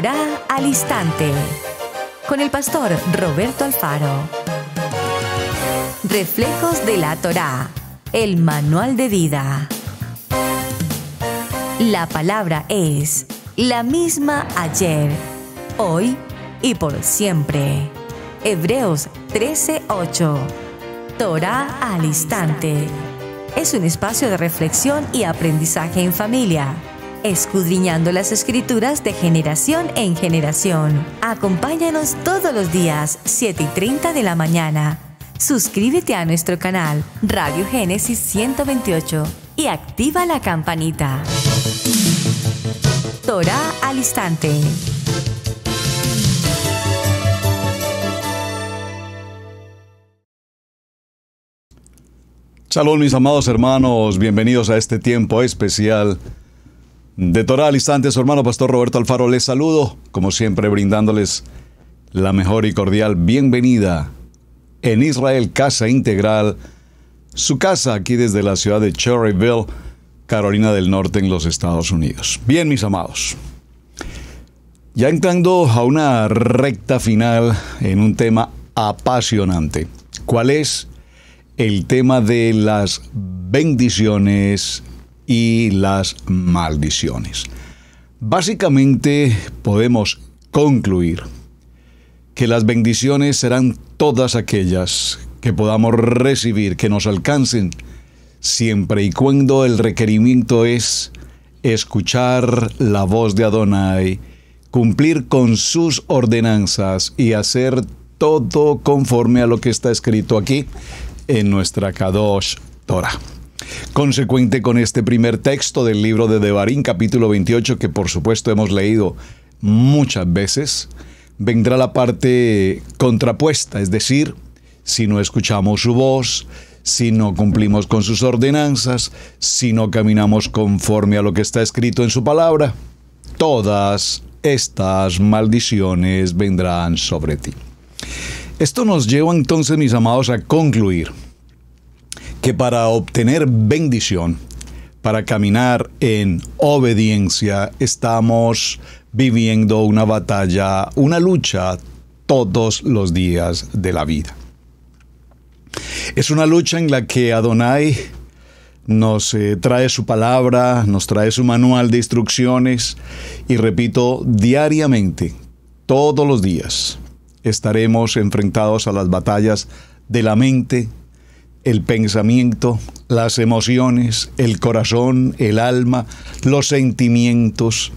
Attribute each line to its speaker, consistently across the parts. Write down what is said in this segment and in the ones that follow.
Speaker 1: Torah al instante. Con el pastor Roberto Alfaro. Reflejos de la Torah. El manual de vida. La palabra es la misma ayer, hoy y por siempre. Hebreos 13:8. Torah al instante. Es un espacio de reflexión y aprendizaje en familia escudriñando las escrituras de generación en generación. Acompáñanos todos los días, 7 y 30 de la mañana. Suscríbete a nuestro canal Radio Génesis 128 y activa la campanita. Torah al instante.
Speaker 2: Shalom mis amados hermanos, bienvenidos a este tiempo especial de Torah al instante, su hermano Pastor Roberto Alfaro les saludo, como siempre brindándoles la mejor y cordial bienvenida en Israel Casa Integral, su casa aquí desde la ciudad de Cherryville, Carolina del Norte en los Estados Unidos. Bien, mis amados. Ya entrando a una recta final en un tema apasionante. ¿Cuál es? El tema de las bendiciones y las maldiciones. Básicamente podemos concluir que las bendiciones serán todas aquellas que podamos recibir, que nos alcancen, siempre y cuando el requerimiento es escuchar la voz de Adonai, cumplir con sus ordenanzas y hacer todo conforme a lo que está escrito aquí en nuestra Kadosh Torah. Consecuente con este primer texto del libro de Devarim, capítulo 28, que por supuesto hemos leído muchas veces, vendrá la parte contrapuesta, es decir, si no escuchamos su voz, si no cumplimos con sus ordenanzas, si no caminamos conforme a lo que está escrito en su palabra, todas estas maldiciones vendrán sobre ti. Esto nos lleva entonces, mis amados, a concluir que para obtener bendición, para caminar en obediencia, estamos viviendo una batalla, una lucha todos los días de la vida. Es una lucha en la que Adonai nos eh, trae su palabra, nos trae su manual de instrucciones y repito, diariamente, todos los días, estaremos enfrentados a las batallas de la mente, el pensamiento, las emociones, el corazón, el alma, los sentimientos,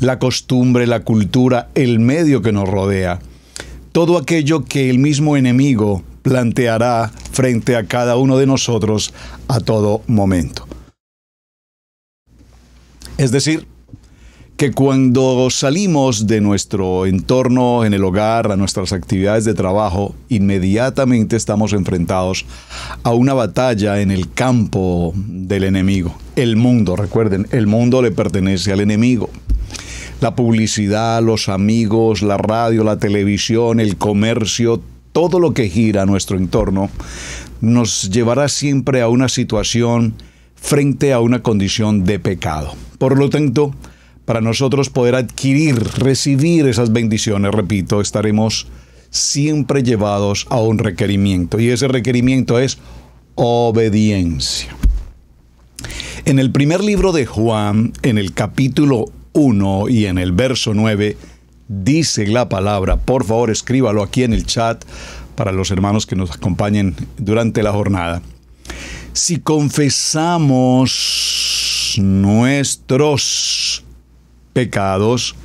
Speaker 2: la costumbre, la cultura, el medio que nos rodea. Todo aquello que el mismo enemigo planteará frente a cada uno de nosotros a todo momento. Es decir, que cuando salimos de nuestro entorno en el hogar, a nuestras actividades de trabajo, inmediatamente estamos enfrentados a una batalla en el campo del enemigo. El mundo, recuerden, el mundo le pertenece al enemigo. La publicidad, los amigos, la radio, la televisión, el comercio, todo lo que gira a nuestro entorno, nos llevará siempre a una situación frente a una condición de pecado. Por lo tanto, para nosotros poder adquirir, recibir esas bendiciones, repito, estaremos siempre llevados a un requerimiento y ese requerimiento es obediencia. En el primer libro de Juan, en el capítulo 1 y en el verso 9, dice la palabra, por favor escríbalo aquí en el chat para los hermanos que nos acompañen durante la jornada. Si confesamos nuestros pecados,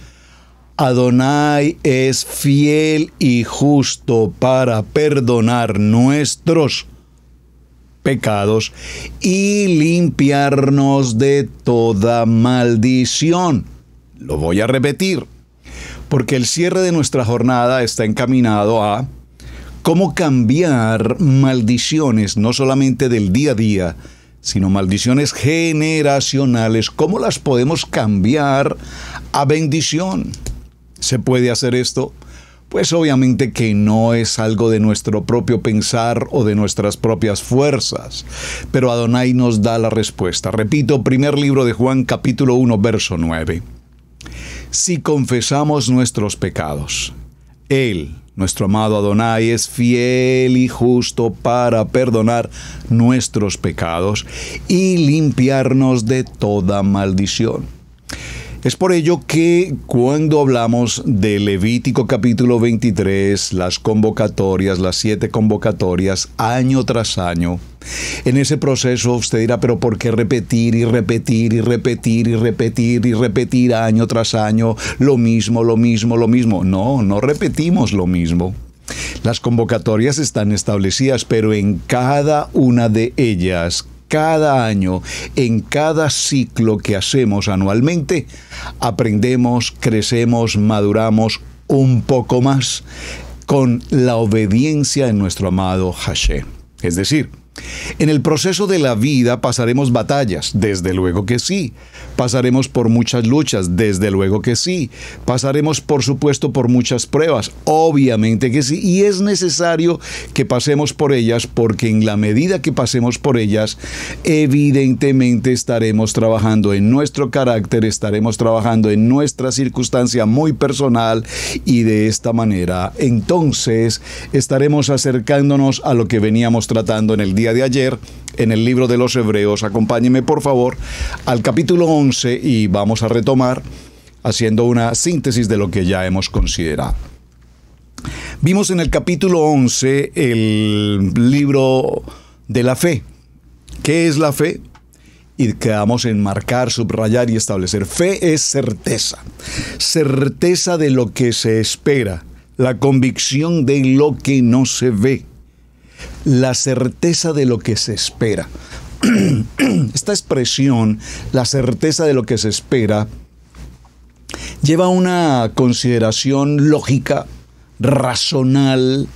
Speaker 2: Adonai es fiel y justo para perdonar nuestros pecados y limpiarnos de toda maldición. Lo voy a repetir, porque el cierre de nuestra jornada está encaminado a cómo cambiar maldiciones, no solamente del día a día, sino maldiciones generacionales. ¿Cómo las podemos cambiar a bendición? ¿Se puede hacer esto? Pues obviamente que no es algo de nuestro propio pensar o de nuestras propias fuerzas, pero Adonai nos da la respuesta. Repito, primer libro de Juan capítulo 1, verso 9. si confesamos nuestros pecados. Él, nuestro amado Adonai, es fiel y justo para perdonar nuestros pecados y limpiarnos de toda maldición. Es por ello que cuando hablamos de Levítico capítulo 23, las convocatorias, las siete convocatorias, año tras año, en ese proceso usted dirá, pero ¿por qué repetir y repetir y repetir y repetir y repetir año tras año lo mismo, lo mismo, lo mismo? No, no repetimos lo mismo. Las convocatorias están establecidas, pero en cada una de ellas cada año, en cada ciclo que hacemos anualmente, aprendemos, crecemos, maduramos un poco más con la obediencia en nuestro amado Hashem. Es decir, en el proceso de la vida pasaremos batallas, desde luego que sí. Pasaremos por muchas luchas, desde luego que sí. Pasaremos, por supuesto, por muchas pruebas, obviamente que sí. Y es necesario que pasemos por ellas porque en la medida que pasemos por ellas, evidentemente estaremos trabajando en nuestro carácter, estaremos trabajando en nuestra circunstancia muy personal y de esta manera, entonces, estaremos acercándonos a lo que veníamos tratando en el día de ayer en el libro de los Hebreos. Acompáñeme por favor al capítulo 11 y vamos a retomar haciendo una síntesis de lo que ya hemos considerado. Vimos en el capítulo 11 el libro de la fe. ¿Qué es la fe? y quedamos en marcar, subrayar y establecer. Fe es certeza, certeza de lo que se espera, la convicción de lo que no se ve la certeza de lo que se espera. Esta expresión, la certeza de lo que se espera, lleva una consideración lógica, razonal.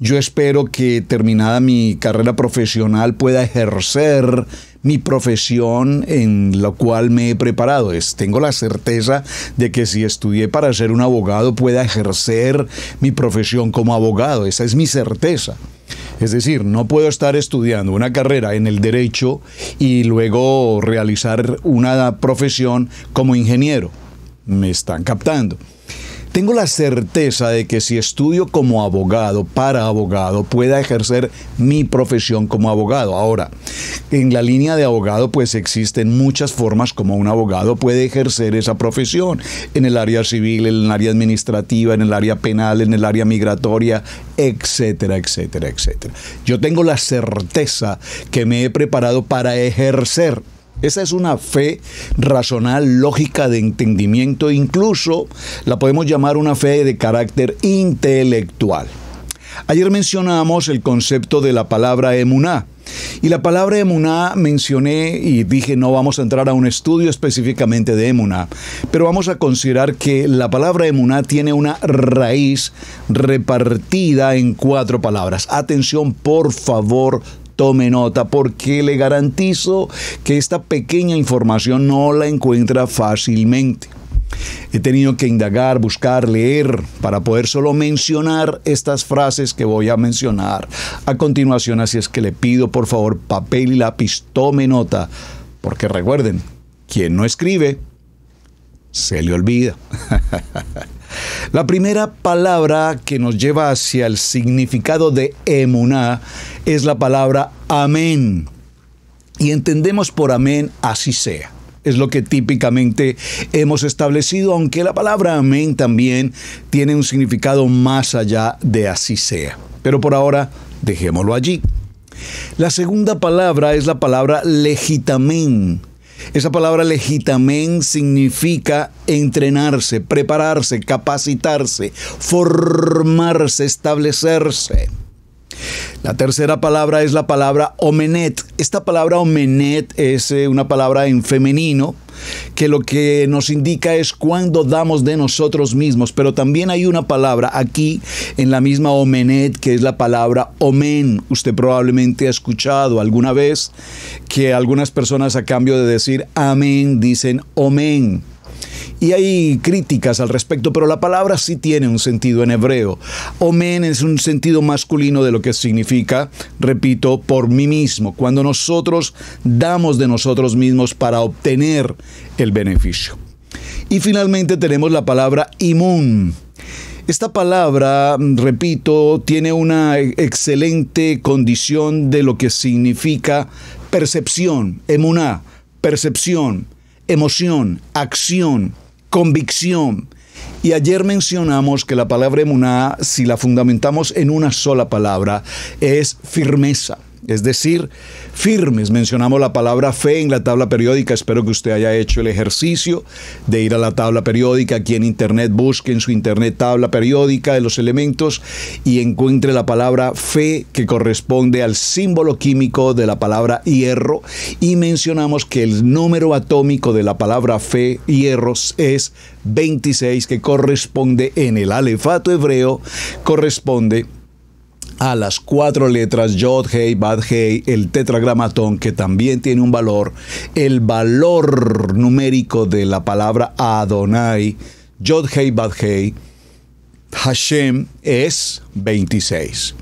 Speaker 2: Yo espero que terminada mi carrera profesional pueda ejercer mi profesión en la cual me he preparado. Es, tengo la certeza de que si estudié para ser un abogado pueda ejercer mi profesión como abogado. Esa es mi certeza. Es decir, no puedo estar estudiando una carrera en el derecho y luego realizar una profesión como ingeniero. Me están captando. Tengo la certeza de que si estudio como abogado, para abogado, pueda ejercer mi profesión como abogado. Ahora, en la línea de abogado, pues existen muchas formas como un abogado puede ejercer esa profesión. En el área civil, en el área administrativa, en el área penal, en el área migratoria, etcétera, etcétera, etcétera. Yo tengo la certeza que me he preparado para ejercer esa es una fe racional, lógica de entendimiento, incluso la podemos llamar una fe de carácter intelectual. Ayer mencionamos el concepto de la palabra emuná. Y la palabra emuná mencioné y dije no vamos a entrar a un estudio específicamente de emuná, pero vamos a considerar que la palabra emuná tiene una raíz repartida en cuatro palabras. Atención, por favor, tome nota porque le garantizo que esta pequeña información no la encuentra fácilmente. He tenido que indagar, buscar, leer para poder solo mencionar estas frases que voy a mencionar a continuación. Así es que le pido por favor papel y lápiz, tome nota, porque recuerden, quien no escribe, se le olvida. La primera palabra que nos lleva hacia el significado de emuná es la palabra amén. Y entendemos por amén así sea. Es lo que típicamente hemos establecido, aunque la palabra amén también tiene un significado más allá de así sea. Pero por ahora, dejémoslo allí. La segunda palabra es la palabra legitamén esa palabra legitamen significa entrenarse, prepararse, capacitarse, formarse, establecerse. La tercera palabra es la palabra omenet. Esta palabra omenet es eh, una palabra en femenino que lo que nos indica es cuando damos de nosotros mismos, pero también hay una palabra aquí en la misma omenet que es la palabra omen. Usted probablemente ha escuchado alguna vez que algunas personas a cambio de decir amén dicen omen y hay críticas al respecto, pero la palabra sí tiene un sentido en hebreo. Omen es un sentido masculino de lo que significa, repito, por mí mismo, cuando nosotros damos de nosotros mismos para obtener el beneficio. Y finalmente tenemos la palabra imun. Esta palabra, repito, tiene una excelente condición de lo que significa percepción, emuná, percepción, emoción, acción, convicción. Y ayer mencionamos que la palabra emuná, si la fundamentamos en una sola palabra, es firmeza es decir, firmes. Mencionamos la palabra fe en la tabla periódica. Espero que usted haya hecho el ejercicio de ir a la tabla periódica. Aquí en Internet busque en su Internet tabla periódica de los elementos y encuentre la palabra fe que corresponde al símbolo químico de la palabra hierro. Y mencionamos que el número atómico de la palabra fe, hierros, es 26, que corresponde en el alefato hebreo, corresponde a las cuatro letras Yod, Hei, Bad, Hei, el tetragramatón que también tiene un valor, el valor numérico de la palabra Adonai, Yod, Hei, Bad, Hei, Hashem es 26.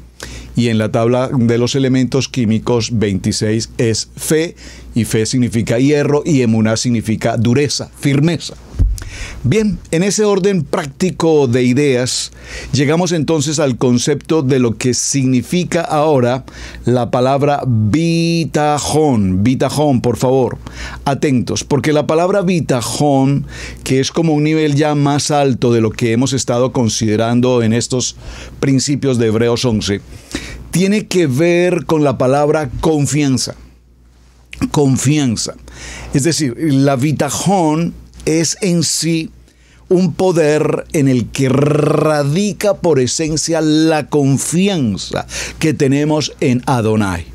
Speaker 2: Y en la tabla de los elementos químicos 26 es fe, y fe significa hierro, y emuná significa dureza, firmeza. Bien, en ese orden práctico de ideas, llegamos entonces al concepto de lo que significa ahora la palabra bitajón. Bitajón, por favor, atentos, porque la palabra bitajón, que es como un nivel ya más alto de lo que hemos estado considerando en estos principios de Hebreos 11, tiene que ver con la palabra confianza. Confianza. Es decir, la bitajón es en sí un poder en el que radica por esencia la confianza que tenemos en Adonai.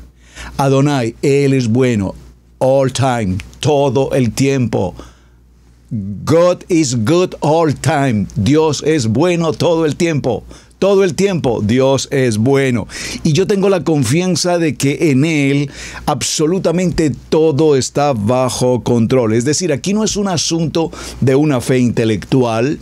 Speaker 2: Adonai, Él es bueno, all time, todo el tiempo. God is good all time. Dios es bueno todo el tiempo. Todo el tiempo Dios es bueno. Y yo tengo la confianza de que en Él absolutamente todo está bajo control. Es decir, aquí no es un asunto de una fe intelectual,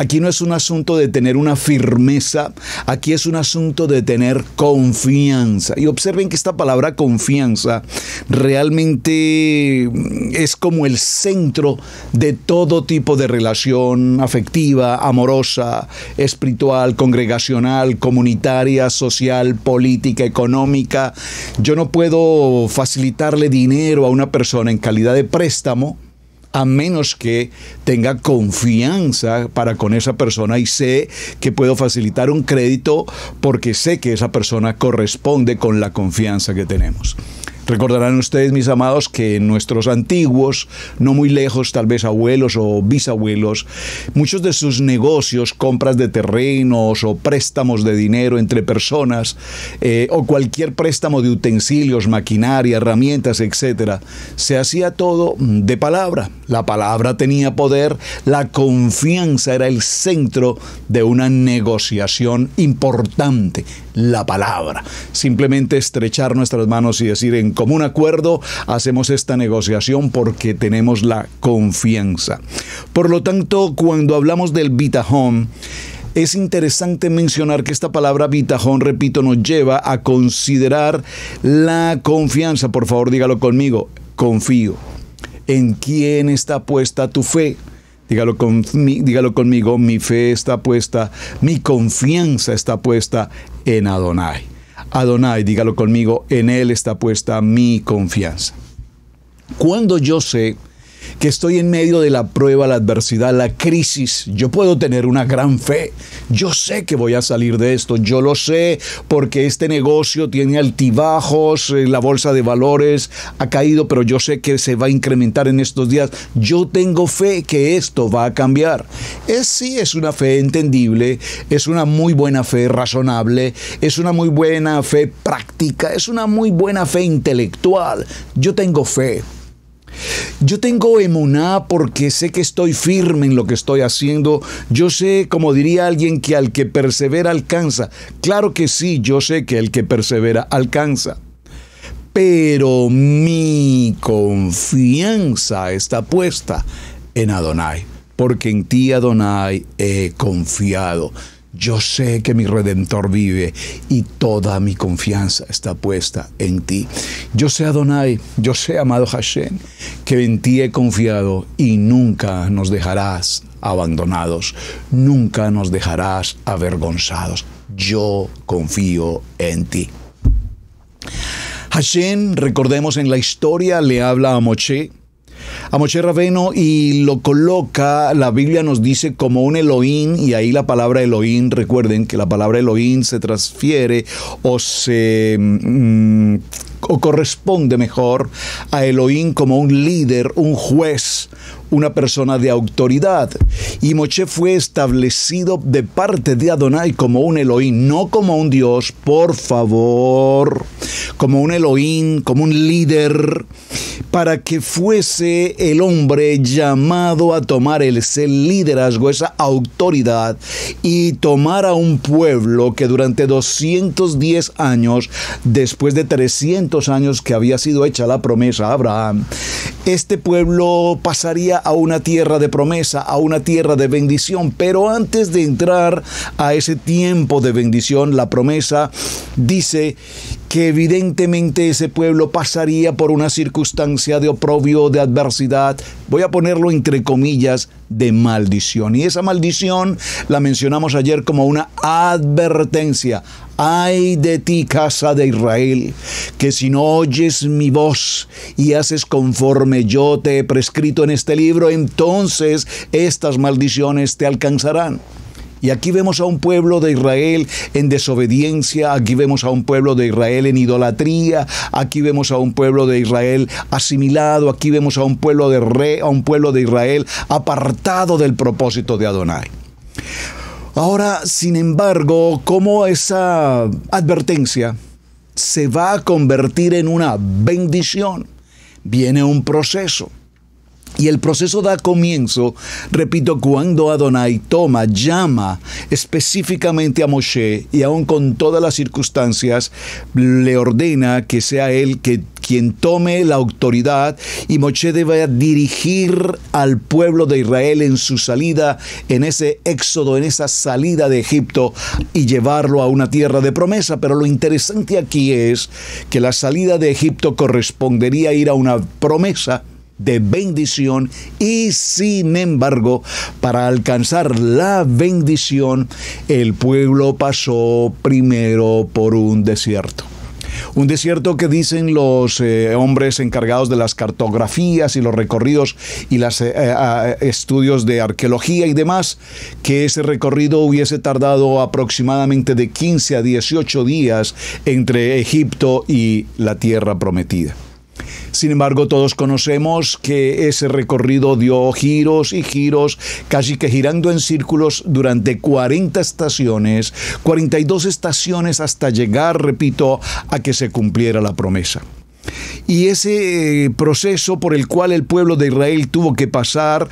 Speaker 2: Aquí no es un asunto de tener una firmeza, aquí es un asunto de tener confianza. Y observen que esta palabra confianza realmente es como el centro de todo tipo de relación afectiva, amorosa, espiritual, congregacional, comunitaria, social, política, económica. Yo no puedo facilitarle dinero a una persona en calidad de préstamo a menos que tenga confianza para con esa persona y sé que puedo facilitar un crédito porque sé que esa persona corresponde con la confianza que tenemos. Recordarán ustedes, mis amados, que nuestros antiguos, no muy lejos, tal vez abuelos o bisabuelos, muchos de sus negocios, compras de terrenos o préstamos de dinero entre personas, eh, o cualquier préstamo de utensilios, maquinaria, herramientas, etc., se hacía todo de palabra. La palabra tenía poder, la confianza era el centro de una negociación importante, la palabra. Simplemente estrechar nuestras manos y decir en común acuerdo hacemos esta negociación porque tenemos la confianza. Por lo tanto, cuando hablamos del bitajón, es interesante mencionar que esta palabra bitajón, repito, nos lleva a considerar la confianza. Por favor, dígalo conmigo. Confío. ¿En quién está puesta tu fe? Dígalo, dígalo conmigo, mi fe está puesta, mi confianza está puesta en Adonai. Adonai, dígalo conmigo, en Él está puesta mi confianza. Cuando yo sé que estoy en medio de la prueba, la adversidad, la crisis, yo puedo tener una gran fe. Yo sé que voy a salir de esto, yo lo sé porque este negocio tiene altibajos, eh, la bolsa de valores ha caído, pero yo sé que se va a incrementar en estos días. Yo tengo fe que esto va a cambiar. Es sí, es una fe entendible, es una muy buena fe razonable, es una muy buena fe práctica, es una muy buena fe intelectual. Yo tengo fe. Yo tengo emuná porque sé que estoy firme en lo que estoy haciendo. Yo sé, como diría alguien, que al que persevera alcanza. Claro que sí, yo sé que el que persevera alcanza. Pero mi confianza está puesta en Adonai, porque en ti, Adonai, he confiado. Yo sé que mi redentor vive y toda mi confianza está puesta en ti. Yo sé Adonai, yo sé amado Hashem, que en ti he confiado y nunca nos dejarás abandonados, nunca nos dejarás avergonzados. Yo confío en ti. Hashem, recordemos en la historia, le habla a Moche a Moshe Raveno y lo coloca, la Biblia nos dice como un Elohim, y ahí la palabra Elohim, recuerden que la palabra Elohim se transfiere o se... Mm, o corresponde mejor a Elohim como un líder, un juez, una persona de autoridad. Y Moche fue establecido de parte de Adonai como un Elohim, no como un Dios, por favor, como un Elohim, como un líder, para que fuese el hombre llamado a tomar ese liderazgo, esa autoridad, y tomar a un pueblo que durante 210 años, después de 300 años que había sido hecha la promesa a Abraham, este pueblo pasaría a una tierra de promesa, a una tierra de bendición. Pero antes de entrar a ese tiempo de bendición, la promesa dice que evidentemente ese pueblo pasaría por una circunstancia de oprobio, de adversidad, voy a ponerlo entre comillas, de maldición. Y esa maldición la mencionamos ayer como una advertencia. Ay de ti, casa de Israel, que si no oyes mi voz y haces conforme yo te he prescrito en este libro, entonces estas maldiciones te alcanzarán. Y aquí vemos a un pueblo de Israel en desobediencia, aquí vemos a un pueblo de Israel en idolatría, aquí vemos a un pueblo de Israel asimilado, aquí vemos a un pueblo de re, a un pueblo de Israel apartado del propósito de Adonai. Ahora, sin embargo, como esa advertencia se va a convertir en una bendición, viene un proceso. Y el proceso da comienzo, repito, cuando Adonai toma, llama específicamente a Moshe y aún con todas las circunstancias, le ordena que sea él que quien tome la autoridad y Moshe debe dirigir al pueblo de Israel en su salida, en ese éxodo, en esa salida de Egipto y llevarlo a una tierra de promesa. Pero lo interesante aquí es que la salida de Egipto correspondería a ir a una promesa de bendición y sin embargo para alcanzar la bendición el pueblo pasó primero por un desierto. Un desierto que dicen los eh, hombres encargados de las cartografías y los recorridos y los eh, eh, estudios de arqueología y demás, que ese recorrido hubiese tardado aproximadamente de 15 a 18 días entre Egipto y la tierra prometida. Sin embargo, todos conocemos que ese recorrido dio giros y giros, casi que girando en círculos durante 40 estaciones, 42 estaciones hasta llegar, repito, a que se cumpliera la promesa. Y ese eh, proceso por el cual el pueblo de Israel tuvo que pasar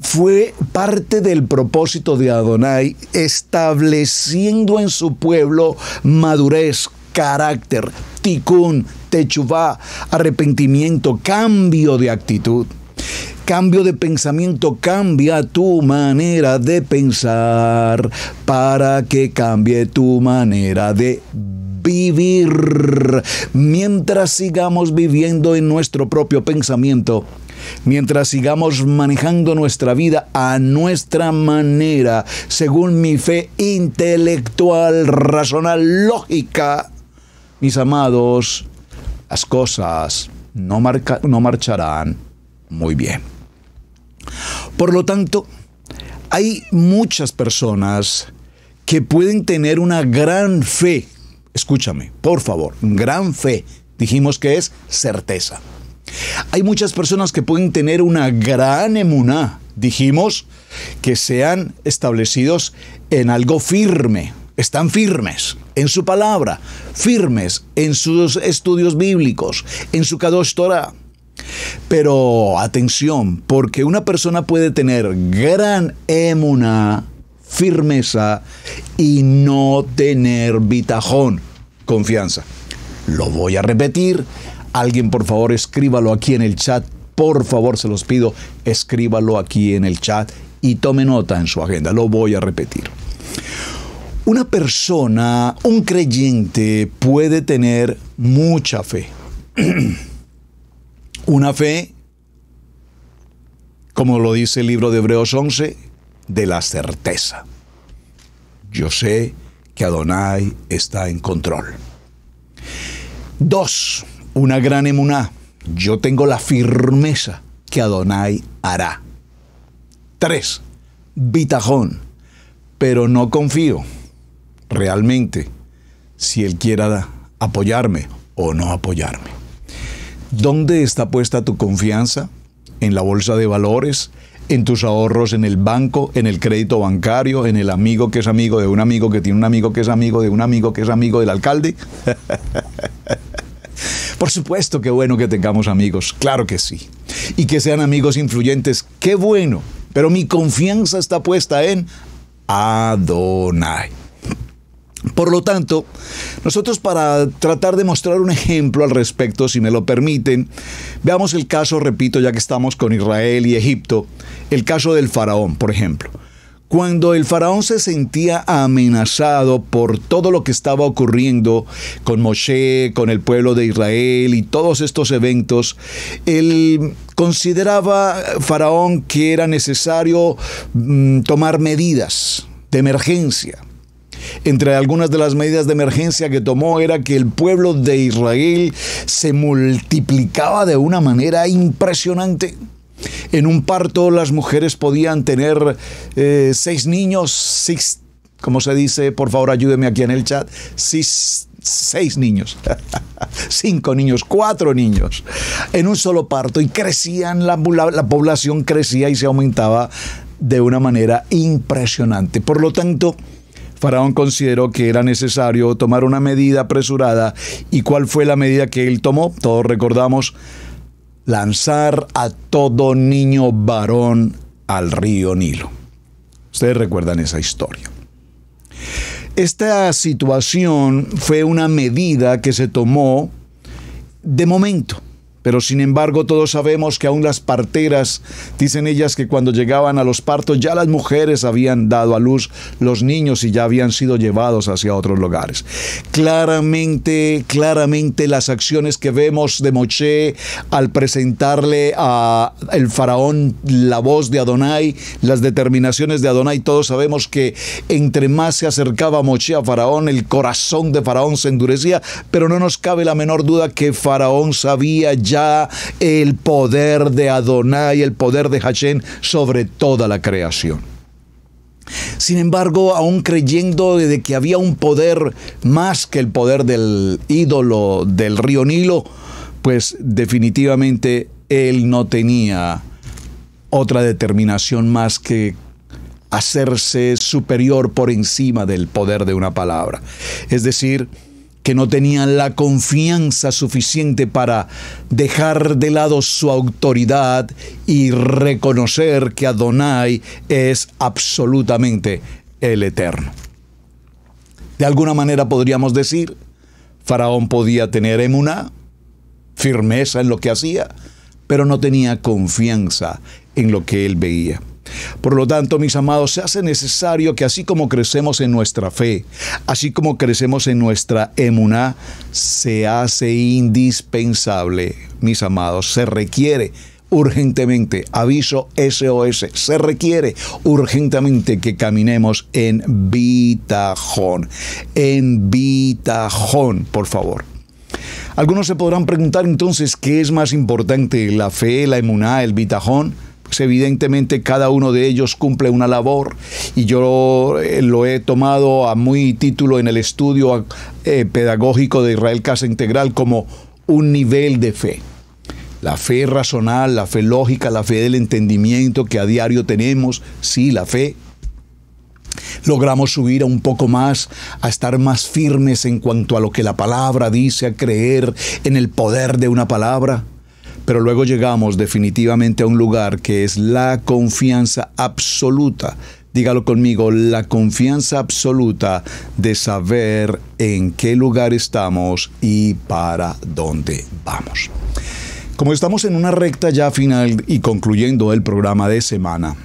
Speaker 2: fue parte del propósito de Adonai, estableciendo en su pueblo madurez, carácter, tikkun, techuvá, arrepentimiento, cambio de actitud. Cambio de pensamiento, cambia tu manera de pensar para que cambie tu manera de vivir. Mientras sigamos viviendo en nuestro propio pensamiento, mientras sigamos manejando nuestra vida a nuestra manera, según mi fe intelectual, racional, lógica, mis amados, las cosas no, no marcharán muy bien. Por lo tanto, hay muchas personas que pueden tener una gran fe. Escúchame, por favor, gran fe. Dijimos que es certeza. Hay muchas personas que pueden tener una gran emuná. Dijimos que sean establecidos en algo firme, están firmes en su palabra, firmes en sus estudios bíblicos, en su Kadosh Torah. Pero atención, porque una persona puede tener gran emuna, firmeza y no tener bitajón, confianza. Lo voy a repetir. Alguien por favor escríbalo aquí en el chat. Por favor se los pido, escríbalo aquí en el chat y tome nota en su agenda. Lo voy a repetir. Una persona, un creyente, puede tener mucha fe. Una fe, como lo dice el libro de Hebreos 11, de la certeza. Yo sé que Adonai está en control. Dos, una gran emuná. Yo tengo la firmeza que Adonai hará. Tres, bitajón. Pero no confío realmente si Él quiera apoyarme o no apoyarme. ¿Dónde está puesta tu confianza? ¿En la bolsa de valores? ¿En tus ahorros en el banco? ¿En el crédito bancario? ¿En el amigo que es amigo de un amigo que tiene un amigo que es amigo de un amigo que es amigo del alcalde? Por supuesto que bueno que tengamos amigos, claro que sí. Y que sean amigos influyentes, qué bueno. Pero mi confianza está puesta en Adonai. Por lo tanto, nosotros para tratar de mostrar un ejemplo al respecto, si me lo permiten, veamos el caso, repito, ya que estamos con Israel y Egipto, el caso del faraón, por ejemplo. Cuando el faraón se sentía amenazado por todo lo que estaba ocurriendo con Moshe, con el pueblo de Israel y todos estos eventos, él consideraba, faraón, que era necesario mm, tomar medidas de emergencia entre algunas de las medidas de emergencia que tomó era que el pueblo de Israel se multiplicaba de una manera impresionante. En un parto las mujeres podían tener eh, seis niños, seis, como se dice, por favor ayúdeme aquí en el chat, seis, seis niños, cinco niños, cuatro niños, en un solo parto y crecían, la, la población crecía y se aumentaba de una manera impresionante. Por lo tanto, Faraón consideró que era necesario tomar una medida apresurada. ¿Y cuál fue la medida que él tomó? Todos recordamos, lanzar a todo niño varón al río Nilo. Ustedes recuerdan esa historia. Esta situación fue una medida que se tomó de momento pero sin embargo todos sabemos que aún las parteras, dicen ellas que cuando llegaban a los partos ya las mujeres habían dado a luz los niños y ya habían sido llevados hacia otros lugares. Claramente, claramente las acciones que vemos de Moche al presentarle a el faraón la voz de Adonai, las determinaciones de Adonai, todos sabemos que entre más se acercaba Moche a faraón, el corazón de faraón se endurecía, pero no nos cabe la menor duda que faraón sabía ya ya el poder de Adonai, el poder de Hashem sobre toda la creación. Sin embargo, aún creyendo de que había un poder más que el poder del ídolo del río Nilo, pues definitivamente él no tenía otra determinación más que hacerse superior por encima del poder de una palabra. Es decir, que no tenían la confianza suficiente para dejar de lado su autoridad y reconocer que Adonai es absolutamente el eterno. De alguna manera podríamos decir, Faraón podía tener emuná, firmeza en lo que hacía, pero no tenía confianza en lo que él veía. Por lo tanto, mis amados, se hace necesario que así como crecemos en nuestra fe, así como crecemos en nuestra emuná, se hace indispensable, mis amados, se requiere urgentemente, aviso SOS, se requiere urgentemente que caminemos en bitajón, en bitajón, por favor. Algunos se podrán preguntar entonces qué es más importante, la fe, la emuná, el bitajón evidentemente cada uno de ellos cumple una labor y yo eh, lo he tomado a muy título en el estudio eh, pedagógico de Israel Casa Integral como un nivel de fe. La fe racional, la fe lógica, la fe del entendimiento que a diario tenemos, sí, la fe logramos subir a un poco más, a estar más firmes en cuanto a lo que la palabra dice, a creer en el poder de una palabra. Pero luego llegamos definitivamente a un lugar que es la confianza absoluta. Dígalo conmigo, la confianza absoluta de saber en qué lugar estamos y para dónde vamos. Como estamos en una recta ya final y concluyendo el programa de semana,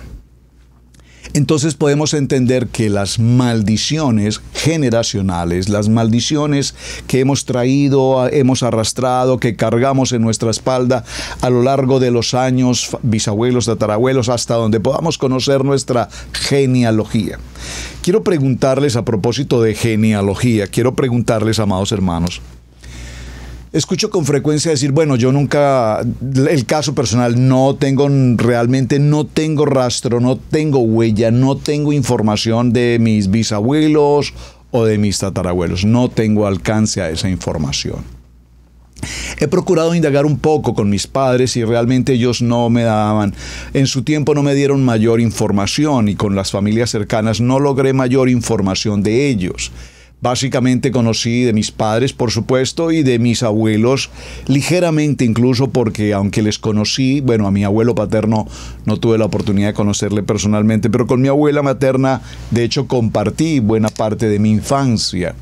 Speaker 2: entonces podemos entender que las maldiciones generacionales, las maldiciones que hemos traído, hemos arrastrado, que cargamos en nuestra espalda a lo largo de los años, bisabuelos, tatarabuelos, hasta donde podamos conocer nuestra genealogía. Quiero preguntarles a propósito de genealogía, quiero preguntarles, amados hermanos, escucho con frecuencia decir, bueno, yo nunca, el caso personal, no tengo realmente, no tengo rastro, no tengo huella, no tengo información de mis bisabuelos o de mis tatarabuelos, no tengo alcance a esa información. He procurado indagar un poco con mis padres y realmente ellos no me daban, en su tiempo no me dieron mayor información y con las familias cercanas no logré mayor información de ellos. Básicamente conocí de mis padres, por supuesto, y de mis abuelos, ligeramente incluso porque aunque les conocí, bueno, a mi abuelo paterno no tuve la oportunidad de conocerle personalmente, pero con mi abuela materna, de hecho, compartí buena parte de mi infancia.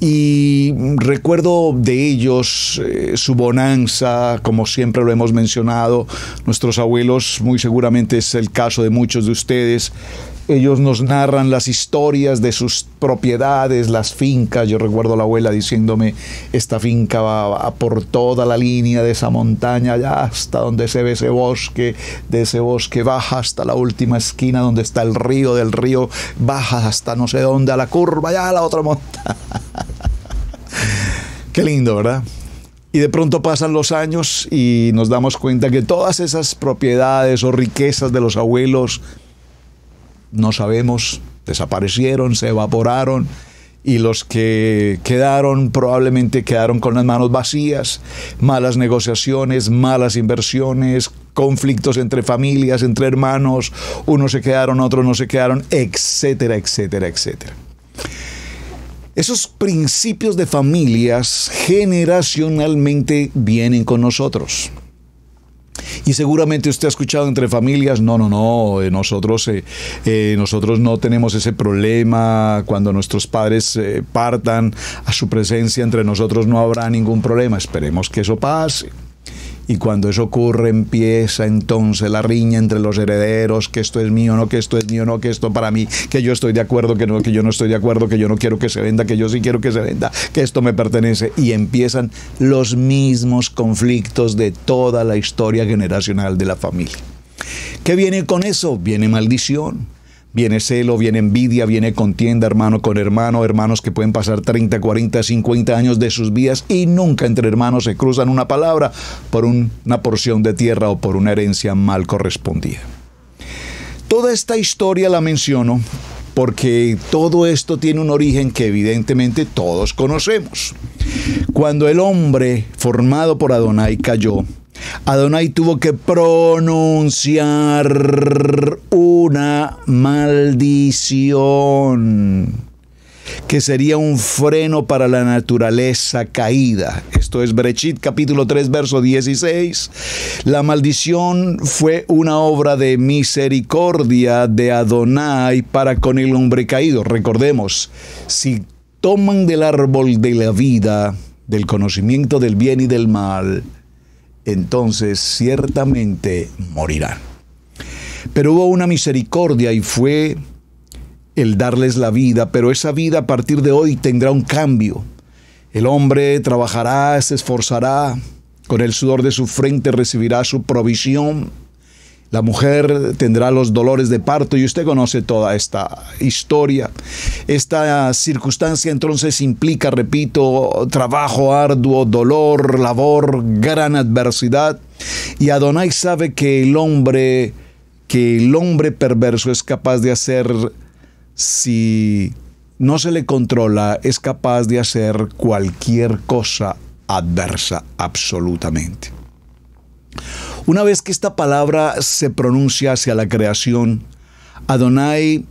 Speaker 2: Y recuerdo de ellos eh, su bonanza, como siempre lo hemos mencionado, nuestros abuelos, muy seguramente es el caso de muchos de ustedes, ellos nos narran las historias de sus propiedades, las fincas. Yo recuerdo a la abuela diciéndome, esta finca va por toda la línea de esa montaña, allá hasta donde se ve ese bosque, de ese bosque baja hasta la última esquina donde está el río, del río baja hasta no sé dónde, a la curva, allá a la otra montaña. Qué lindo, ¿verdad? Y de pronto pasan los años y nos damos cuenta que todas esas propiedades o riquezas de los abuelos, no sabemos, desaparecieron, se evaporaron y los que quedaron probablemente quedaron con las manos vacías, malas negociaciones, malas inversiones, conflictos entre familias, entre hermanos, unos se quedaron, otros no se quedaron, etcétera, etcétera, etcétera. Esos principios de familias generacionalmente vienen con nosotros. Y seguramente usted ha escuchado entre familias, no, no, no, eh, nosotros, eh, eh, nosotros no tenemos ese problema, cuando nuestros padres partan a su presencia entre nosotros no habrá ningún problema, esperemos que eso pase. Y cuando eso ocurre empieza entonces la riña entre los herederos, que esto es mío, no que esto es mío, no que esto para mí, que yo estoy de acuerdo, que no, que yo no estoy de acuerdo, que yo no quiero que se venda, que yo sí quiero que se venda, que esto me pertenece. Y empiezan los mismos conflictos de toda la historia generacional de la familia. ¿Qué viene con eso? Viene maldición. Viene celo, viene envidia, viene contienda hermano con hermano, hermanos que pueden pasar 30, 40, 50 años de sus vidas y nunca entre hermanos se cruzan una palabra por una porción de tierra o por una herencia mal correspondida. Toda esta historia la menciono porque todo esto tiene un origen que evidentemente todos conocemos. Cuando el hombre formado por Adonai cayó, Adonai tuvo que pronunciar una maldición que sería un freno para la naturaleza caída. Esto es Brechit capítulo 3 verso 16. La maldición fue una obra de misericordia de Adonai para con el hombre caído. Recordemos, si toman del árbol de la vida, del conocimiento del bien y del mal, entonces ciertamente morirán. Pero hubo una misericordia y fue el darles la vida, pero esa vida a partir de hoy tendrá un cambio. El hombre trabajará, se esforzará, con el sudor de su frente recibirá su provisión la mujer tendrá los dolores de parto y usted conoce toda esta historia. Esta circunstancia entonces implica, repito, trabajo arduo, dolor, labor, gran adversidad. Y Adonai sabe que el hombre, que el hombre perverso es capaz de hacer, si no se le controla, es capaz de hacer cualquier cosa adversa absolutamente. Una vez que esta palabra se pronuncia hacia la creación, Adonai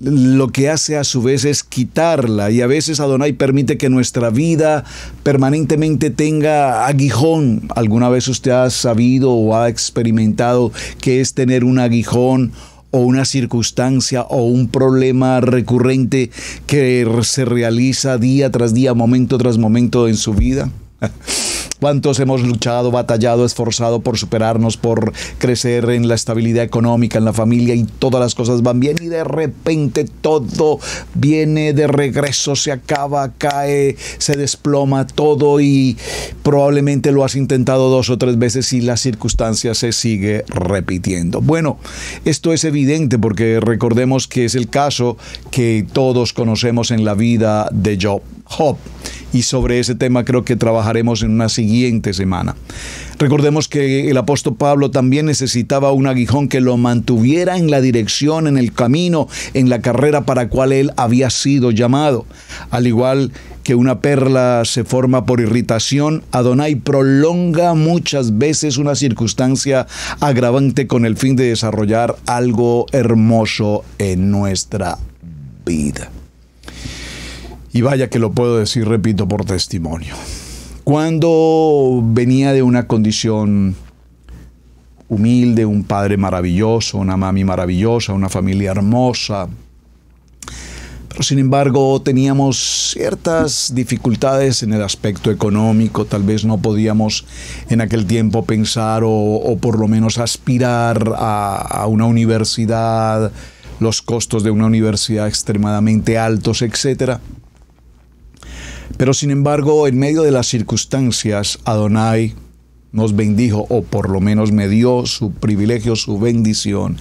Speaker 2: lo que hace a su vez es quitarla y a veces Adonai permite que nuestra vida permanentemente tenga aguijón. ¿Alguna vez usted ha sabido o ha experimentado qué es tener un aguijón o una circunstancia o un problema recurrente que se realiza día tras día, momento tras momento en su vida? ¿Cuántos hemos luchado, batallado, esforzado por superarnos, por crecer en la estabilidad económica, en la familia y todas las cosas van bien y de repente todo viene de regreso, se acaba, cae, se desploma todo y probablemente lo has intentado dos o tres veces y la circunstancia se sigue repitiendo? Bueno, esto es evidente porque recordemos que es el caso que todos conocemos en la vida de Job. Job y sobre ese tema creo que trabajaremos en una siguiente semana. Recordemos que el apóstol Pablo también necesitaba un aguijón que lo mantuviera en la dirección, en el camino, en la carrera para cual él había sido llamado. Al igual que una perla se forma por irritación, Adonai prolonga muchas veces una circunstancia agravante con el fin de desarrollar algo hermoso en nuestra vida. Y vaya que lo puedo decir, repito, por testimonio. Cuando venía de una condición humilde, un padre maravilloso, una mami maravillosa, una familia hermosa, pero sin embargo teníamos ciertas dificultades en el aspecto económico, tal vez no podíamos en aquel tiempo pensar o, por lo menos aspirar a, a una universidad, los costos de una universidad extremadamente altos, etcétera. Pero sin embargo, en medio de las circunstancias, Adonai nos bendijo, o por lo menos me dio su privilegio, su bendición,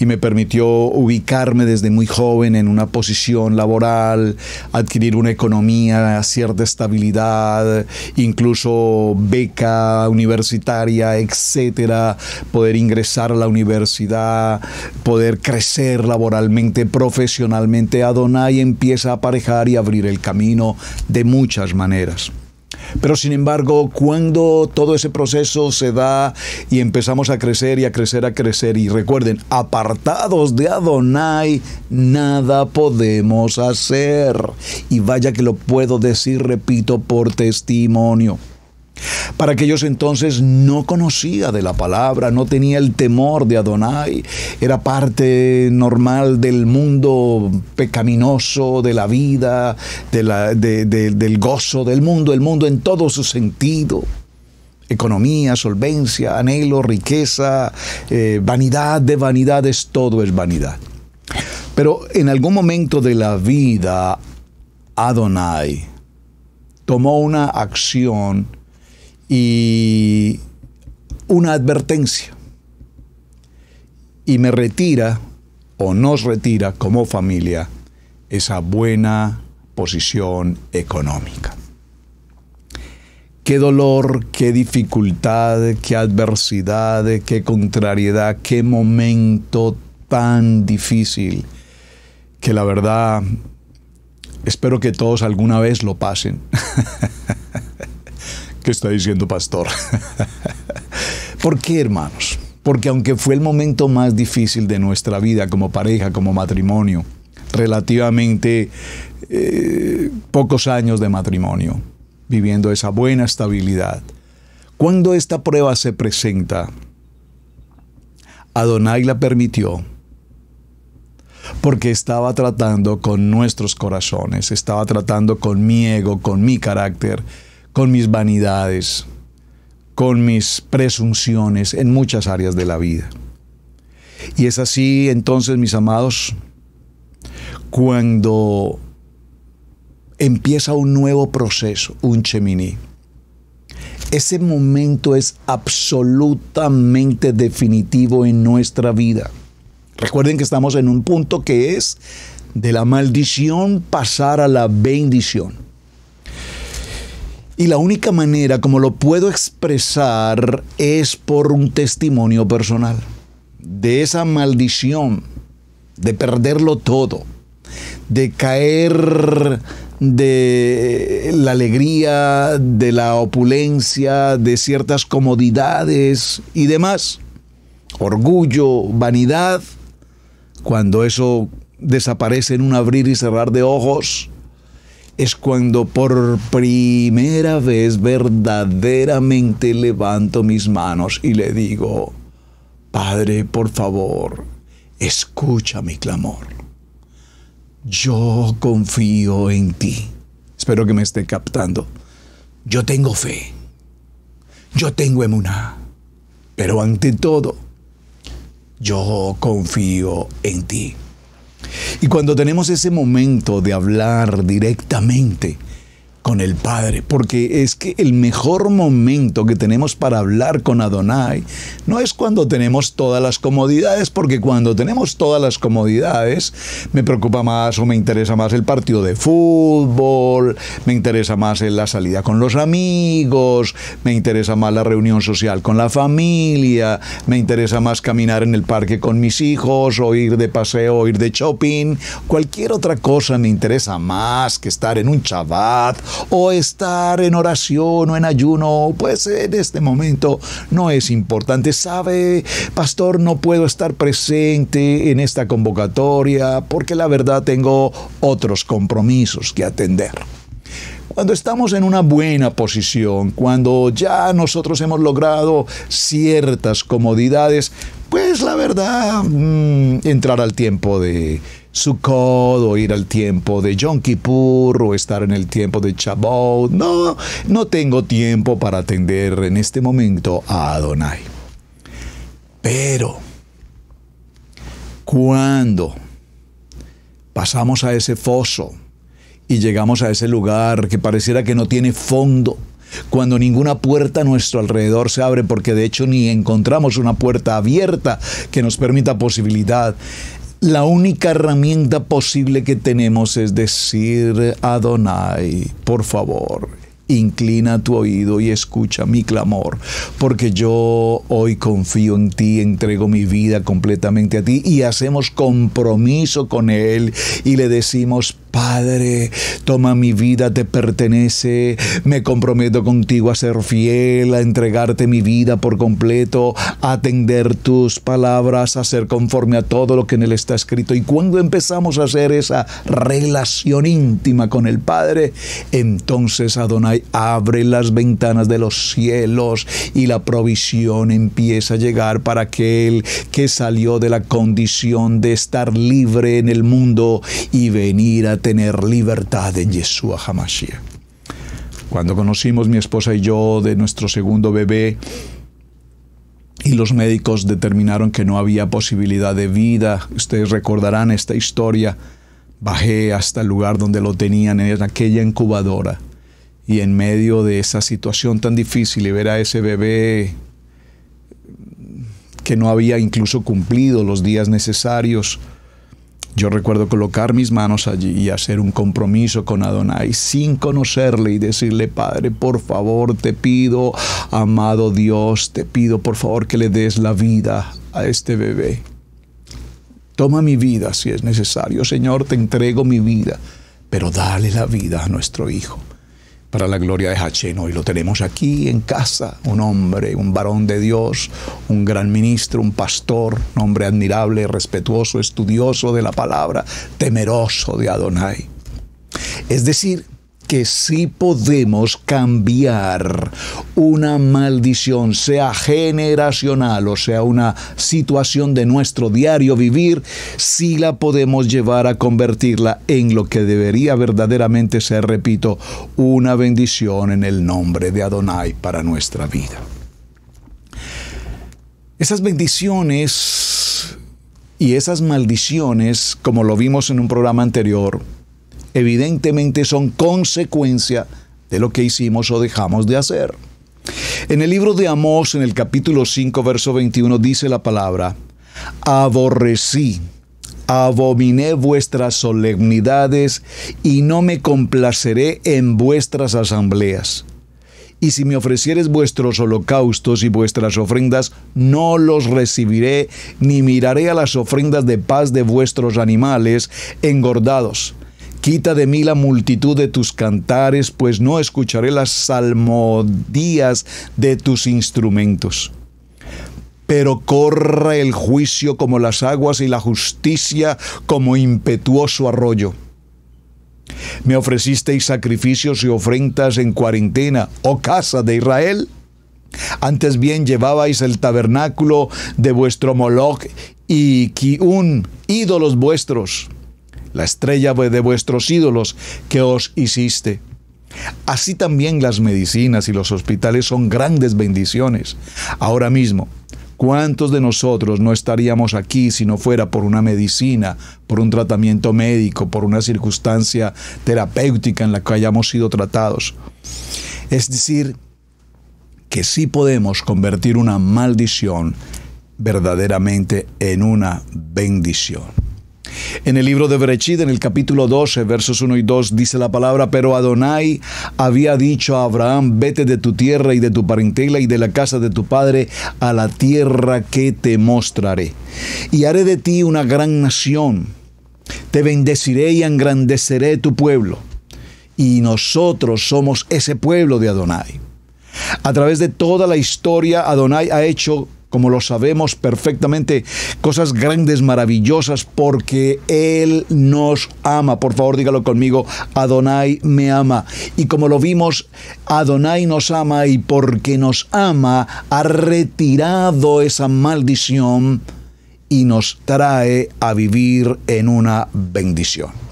Speaker 2: y me permitió ubicarme desde muy joven en una posición laboral, adquirir una economía, cierta estabilidad, incluso beca universitaria, etcétera, poder ingresar a la universidad, poder crecer laboralmente, profesionalmente. Adonai empieza a aparejar y abrir el camino de muchas maneras. Pero sin embargo, cuando todo ese proceso se da y empezamos a crecer y a crecer, a crecer, y recuerden, apartados de Adonai, nada podemos hacer. Y vaya que lo puedo decir, repito, por testimonio. Para aquellos entonces no conocía de la palabra, no tenía el temor de Adonai, era parte normal del mundo pecaminoso, de la vida, del gozo del mundo, el mundo en todo su sentido. Economía, solvencia, anhelo, riqueza, eh, vanidad de vanidades, todo es vanidad. Pero en algún momento de la vida, Adonai tomó una acción y una advertencia y me retira o nos retira como familia esa buena posición económica. Qué dolor, qué dificultad, qué adversidad, qué contrariedad, qué momento tan difícil que la verdad espero que todos alguna vez lo pasen. ¿Qué está diciendo pastor? ¿Por qué, hermanos? Porque aunque fue el momento más difícil de nuestra vida como pareja, como matrimonio, relativamente eh, pocos años de matrimonio, viviendo esa buena estabilidad, cuando esta prueba se presenta, Adonai la permitió porque estaba tratando con nuestros corazones, estaba tratando con mi ego, con mi carácter, con mis vanidades, con mis presunciones en muchas áreas de la vida. Y es así entonces, mis amados, cuando empieza un nuevo proceso, un cheminí. Ese momento es absolutamente definitivo en nuestra vida. Recuerden que estamos en un punto que es de la maldición pasar a la bendición. Y la única manera como lo puedo expresar es por un testimonio personal de esa maldición, de perderlo todo, de caer de la alegría, de la opulencia, de ciertas comodidades y demás. Orgullo, vanidad, cuando eso desaparece en un abrir y cerrar de ojos, es cuando por primera vez verdaderamente levanto mis manos y le digo, Padre, por favor, escucha mi clamor. Yo confío en ti. Espero que me esté captando. Yo tengo fe. yo tengo emuná. Pero ante todo, yo confío en ti. Y cuando tenemos ese momento de hablar directamente con el Padre, porque es que el mejor momento que tenemos para hablar con Adonai no es cuando tenemos todas las comodidades, porque cuando tenemos todas las comodidades me preocupa más o me interesa más el partido de fútbol, me interesa más la salida con los amigos, me interesa más la reunión social con la familia, me interesa más caminar en el parque con mis hijos o ir de paseo o ir de shopping, cualquier otra cosa me interesa más que estar en un Shabbat o estar en oración o en ayuno, pues en este momento no es importante. Sabe, pastor, no puedo estar presente en esta convocatoria porque la verdad tengo otros compromisos que atender. Cuando estamos en una buena posición, cuando ya nosotros hemos logrado ciertas comodidades, pues la verdad, mm, entrar al tiempo de Sukkot o ir al tiempo de Yom Kippur o estar en el tiempo de Chabot. No, no tengo tiempo para atender en este momento a Adonai. Pero cuando pasamos a ese foso y llegamos a ese lugar que pareciera que no tiene fondo, cuando ninguna puerta a nuestro alrededor se abre, porque de hecho ni encontramos una puerta abierta que nos permita posibilidad la única herramienta posible que tenemos es decir, Adonai, por favor, inclina tu oído y escucha mi clamor, porque yo hoy confío en ti, entrego mi vida completamente a ti y hacemos compromiso con Él y le decimos, Padre, toma mi vida, te pertenece, me comprometo contigo a ser fiel, a entregarte mi vida por completo, a atender tus palabras, a ser conforme a todo lo que en él está escrito. Y cuando empezamos a hacer esa relación íntima con el Padre, entonces Adonai abre las ventanas de los cielos y la provisión empieza a llegar para aquel que salió de la condición de estar libre en el mundo y venir a tener libertad en Yeshua Hamashiach. Cuando conocimos mi esposa y yo de nuestro segundo bebé, y los médicos determinaron que no había posibilidad de vida. Ustedes recordarán esta historia. Bajé hasta el lugar donde lo tenían en aquella incubadora y en medio de esa situación tan difícil y ver a ese bebé que no había incluso cumplido los días necesarios, yo recuerdo colocar mis manos allí y hacer un compromiso con Adonai sin conocerle y decirle, Padre, por favor te pido, amado Dios, te pido por favor que le des la vida a este bebé. Toma mi vida si es necesario, Señor, te entrego mi vida, pero dale la vida a nuestro hijo para la gloria de Hachén. Hoy lo tenemos aquí en casa, un hombre, un varón de Dios, un gran ministro, un pastor, un hombre admirable, respetuoso, estudioso de la palabra, temeroso de Adonai. Es decir, que sí podemos cambiar una maldición, sea generacional o sea una situación de nuestro diario vivir, sí la podemos llevar a convertirla en lo que debería verdaderamente ser, repito, una bendición en el nombre de Adonai para nuestra vida. Esas bendiciones y esas maldiciones, como lo vimos en un programa anterior, evidentemente son consecuencia de lo que hicimos o dejamos de hacer. En el libro de Amós, en el capítulo 5, verso 21, dice la palabra, aborrecí, abominé vuestras solemnidades y no me complaceré en vuestras asambleas. Y si me ofrecieres vuestros holocaustos y vuestras ofrendas, no los recibiré, ni miraré a las ofrendas de paz de vuestros animales engordados Quita de mí la multitud de tus cantares, pues no escucharé las salmodías de tus instrumentos. Pero corra el juicio como las aguas y la justicia como impetuoso arroyo. Me ofrecisteis sacrificios y ofrendas en cuarentena, oh casa de Israel. Antes bien llevabais el tabernáculo de vuestro Moloch y Kiun, ídolos vuestros la estrella de vuestros ídolos que os hiciste. Así también las medicinas y los hospitales son grandes bendiciones. Ahora mismo, ¿cuántos de nosotros no estaríamos aquí si no fuera por una medicina, por un tratamiento médico, por una circunstancia terapéutica en la que hayamos sido tratados? Es decir, que sí podemos convertir una maldición verdaderamente en una bendición. En el libro de Berechid, en el capítulo 12, versos 1 y 2, dice la palabra, pero Adonai había dicho a Abraham, vete de tu tierra y de tu parentela y de la casa de tu padre a la tierra que te mostraré. Y haré de ti una gran nación. Te bendeciré y engrandeceré tu pueblo. Y nosotros somos ese pueblo de Adonai. A través de toda la historia, Adonai ha hecho como lo sabemos perfectamente, cosas grandes, maravillosas, porque Él nos ama. Por favor, dígalo conmigo, Adonai me ama. Y como lo vimos, Adonai nos ama y porque nos ama, ha retirado esa maldición y nos trae a vivir en una bendición.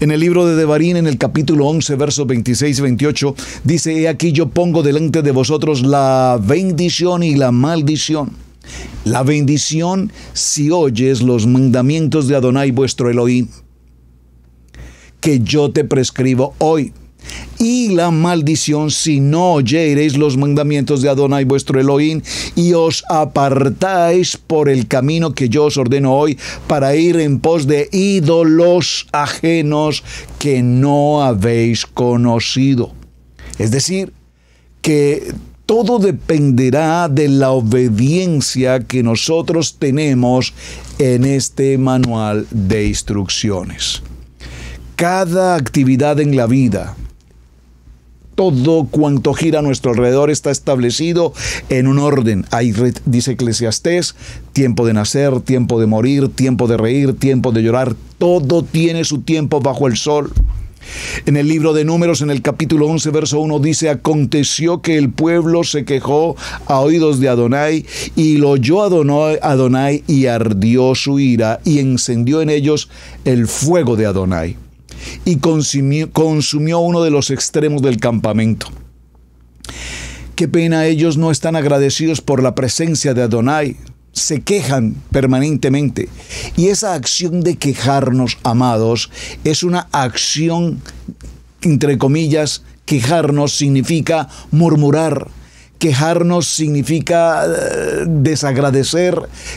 Speaker 2: En el libro de Devarín, en el capítulo 11, versos 26 y 28, dice, He aquí yo pongo delante de vosotros la bendición y la maldición. La bendición si oyes los mandamientos de Adonai vuestro Elohim, que yo te prescribo hoy y la maldición si no oyereis los mandamientos de Adonai vuestro Elohim y os apartáis por el camino que yo os ordeno hoy para ir en pos de ídolos ajenos que no habéis conocido. Es decir, que todo dependerá de la obediencia que nosotros tenemos en este manual de instrucciones. Cada actividad en la vida, todo cuanto gira a nuestro alrededor está establecido en un orden. Hay, dice Eclesiastés, tiempo de nacer, tiempo de morir, tiempo de reír, tiempo de llorar. Todo tiene su tiempo bajo el sol. En el libro de Números, en el capítulo 11, verso 1, dice, aconteció que el pueblo se quejó a oídos de Adonai y lo oyó Adonai, Adonai y ardió su ira y encendió en ellos el fuego de Adonai y consumió, uno de los extremos del campamento. Qué pena ellos no están agradecidos por la presencia de Adonai, se quejan permanentemente. Y esa acción de quejarnos, amados, es una acción, entre comillas, quejarnos significa murmurar. Quejarnos significa eh, desagradecer,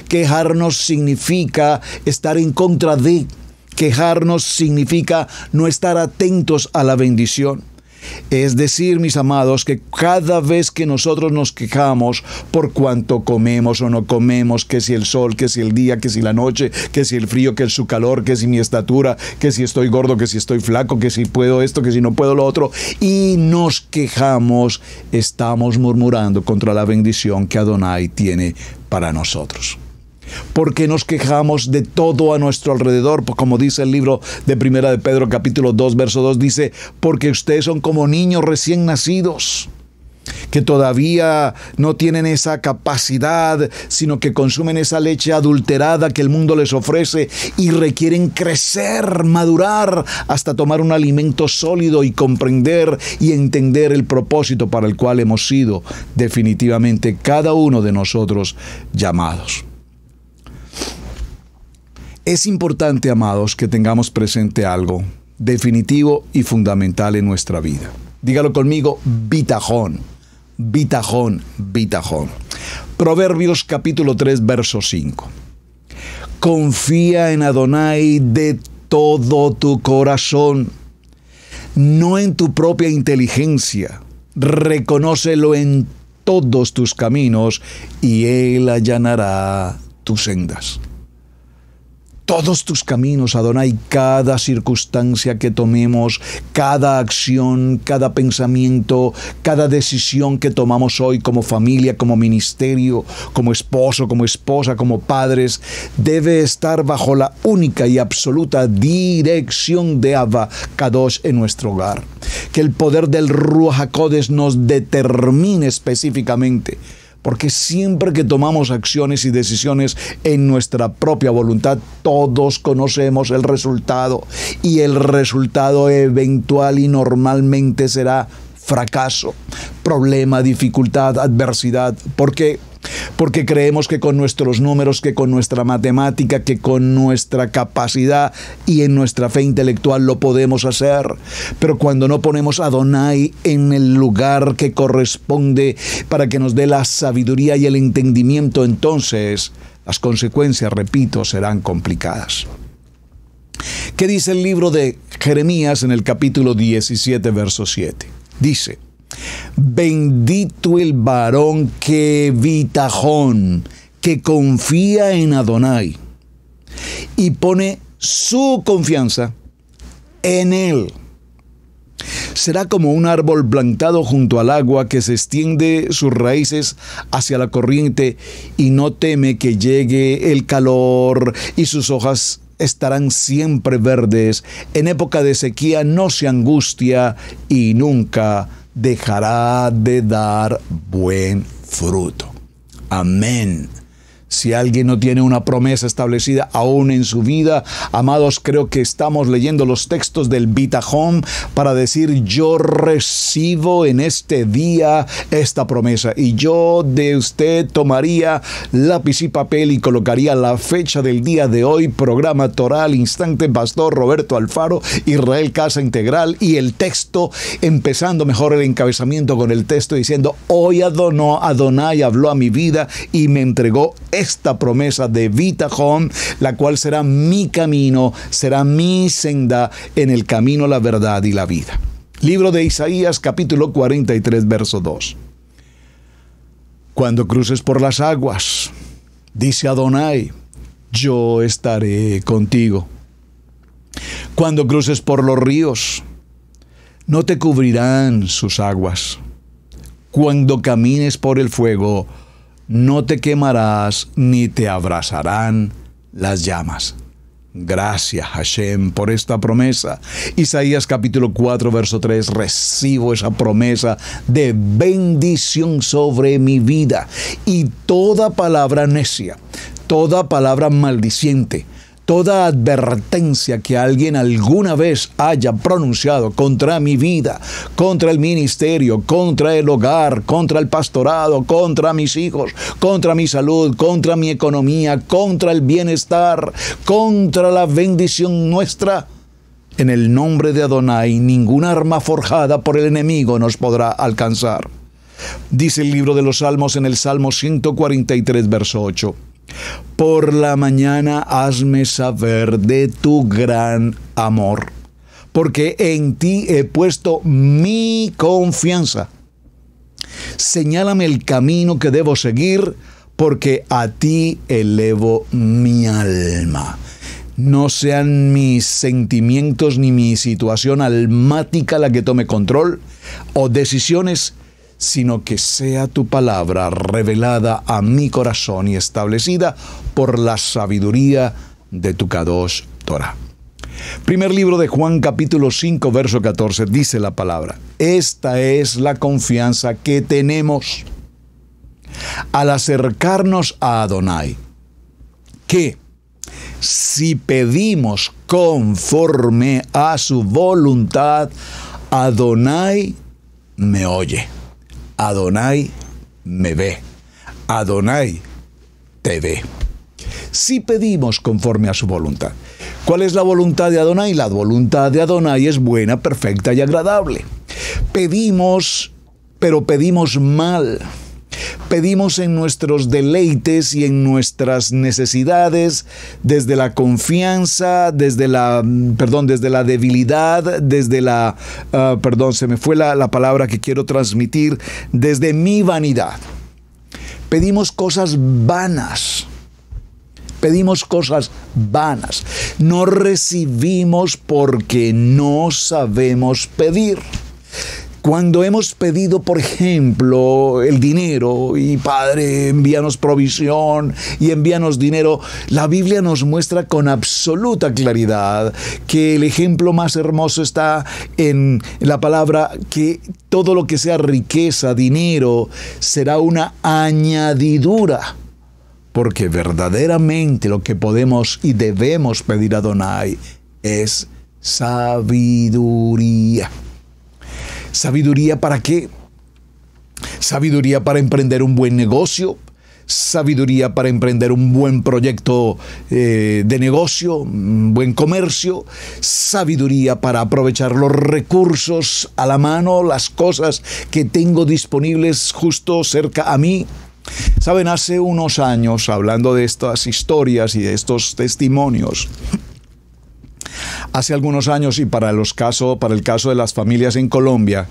Speaker 2: quejarnos significa estar en contra de, Quejarnos significa no estar atentos a la bendición. Es decir, mis amados, que cada vez que nosotros nos quejamos por cuánto comemos o no comemos, que si el sol, que si el día, que si la noche, que si el frío, que si su calor, que si mi estatura, que si estoy gordo, que si estoy flaco, que si puedo esto, que si no puedo lo otro, y nos quejamos, estamos murmurando contra la bendición que Adonai tiene para nosotros porque nos quejamos de todo a nuestro alrededor, pues como dice el libro de Primera de Pedro capítulo 2 verso 2 dice, porque ustedes son como niños recién nacidos que todavía no tienen esa capacidad, sino que consumen esa leche adulterada que el mundo les ofrece y requieren crecer, madurar, hasta tomar un alimento sólido y comprender y entender el propósito para el cual hemos sido definitivamente cada uno de nosotros llamados. Es importante, amados, que tengamos presente algo definitivo y fundamental en nuestra vida. Dígalo conmigo, bitajón, bitajón, bitajón. Proverbios capítulo 3, verso 5. Confía en Adonai de todo tu corazón, no en tu propia inteligencia. Reconócelo en todos tus caminos y Él allanará tus sendas todos tus caminos, Adonai, cada circunstancia que tomemos, cada acción, cada pensamiento, cada decisión que tomamos hoy como familia, como ministerio, como esposo, como esposa, como padres, debe estar bajo la única y absoluta dirección de Abba Kadosh en nuestro hogar. Que el poder del Ruach HaKodesh nos determine específicamente Porque siempre que tomamos acciones y decisiones en nuestra propia voluntad, todos conocemos el resultado. Y el resultado eventual y normalmente será fracaso, problema, dificultad, adversidad. Porque porque creemos que con nuestros números, que con nuestra matemática, que con nuestra capacidad y en nuestra fe intelectual lo podemos hacer. Pero cuando no ponemos a Donai en el lugar que corresponde para que nos dé la sabiduría y el entendimiento, entonces las consecuencias, repito, serán complicadas. ¿Qué dice el libro de Jeremías en el capítulo 17, verso 7? Dice, Bendito el varón que vitajón, que confía en Adonai y pone su confianza en él. Será como un árbol plantado junto al agua que se extiende sus raíces hacia la corriente y no teme que llegue el calor y sus hojas estarán siempre verdes. En época de sequía no se angustia y nunca dejará de dar buen fruto. Amén. Si alguien no tiene una promesa establecida aún en su vida, amados, creo que estamos leyendo los textos del Bitajón para decir yo recibo en este día esta promesa y yo de usted tomaría lápiz y papel y colocaría la fecha del día de hoy, programa Toral, instante Pastor Roberto Alfaro, Israel Casa Integral y el texto, empezando mejor el encabezamiento con el texto diciendo, hoy Adonai habló a mi vida y me entregó esta promesa de Vitajón, la cual será mi camino, será mi senda en el camino, la verdad y la vida. Libro de Isaías capítulo 43, verso 2. Cuando cruces por las aguas, dice Adonai, yo estaré contigo. Cuando cruces por los ríos, no te cubrirán sus aguas. Cuando camines por el fuego, no te quemarás ni te abrazarán las llamas. Gracias Hashem por esta promesa. Isaías capítulo 4 verso 3, recibo esa promesa de bendición sobre mi vida y toda palabra necia, toda palabra maldiciente, toda advertencia que alguien alguna vez haya pronunciado contra mi vida, contra el ministerio, contra el hogar, contra el pastorado, contra mis hijos, contra mi salud, contra mi economía, contra el bienestar, contra la bendición nuestra, en el nombre de Adonai, ninguna arma forjada por el enemigo nos podrá alcanzar. Dice el libro de los Salmos en el Salmo 143, verso 8. Por la mañana hazme saber de tu gran amor, porque en ti he puesto mi confianza. Señálame el camino que debo seguir, porque a ti elevo mi alma. No sean mis sentimientos ni mi situación almática la que tome control o decisiones sino que sea tu palabra revelada a mi corazón y establecida por la sabiduría de tu Kadosh Torah. Primer libro de Juan capítulo 5 verso 14 dice la palabra, esta es la confianza que tenemos al acercarnos a Adonai, que si pedimos conforme a su voluntad, Adonai me oye. Adonai me ve. Adonai te ve. Si pedimos conforme a su voluntad. ¿Cuál es la voluntad de Adonai? La voluntad de Adonai es buena, perfecta y agradable. Pedimos, pero pedimos mal pedimos en nuestros deleites y en nuestras necesidades, desde la confianza, desde la, perdón, desde la debilidad, desde la, ah, perdón, se me fue la, la palabra que quiero transmitir, desde mi vanidad. Pedimos cosas vanas pedimos cosas vanas. No recibimos porque no sabemos pedir. Cuando hemos pedido, por ejemplo, el dinero y Padre, envíanos provisión y envíanos dinero, la Biblia nos muestra con absoluta claridad que el ejemplo más hermoso está en la palabra que todo lo que sea riqueza, dinero, será una añadidura porque verdaderamente lo que podemos y debemos pedir a Donai es sabiduría. ¿Sabiduría para qué? Sabiduría para emprender un buen negocio, sabiduría para emprender un buen proyecto eh, de negocio, un buen comercio, sabiduría para aprovechar los recursos a la mano, las cosas que tengo disponibles justo cerca a mí. Saben, hace unos años, hablando de estas historias y de estos testimonios, hace algunos años y para, los casos, para el caso de las familias en Colombia,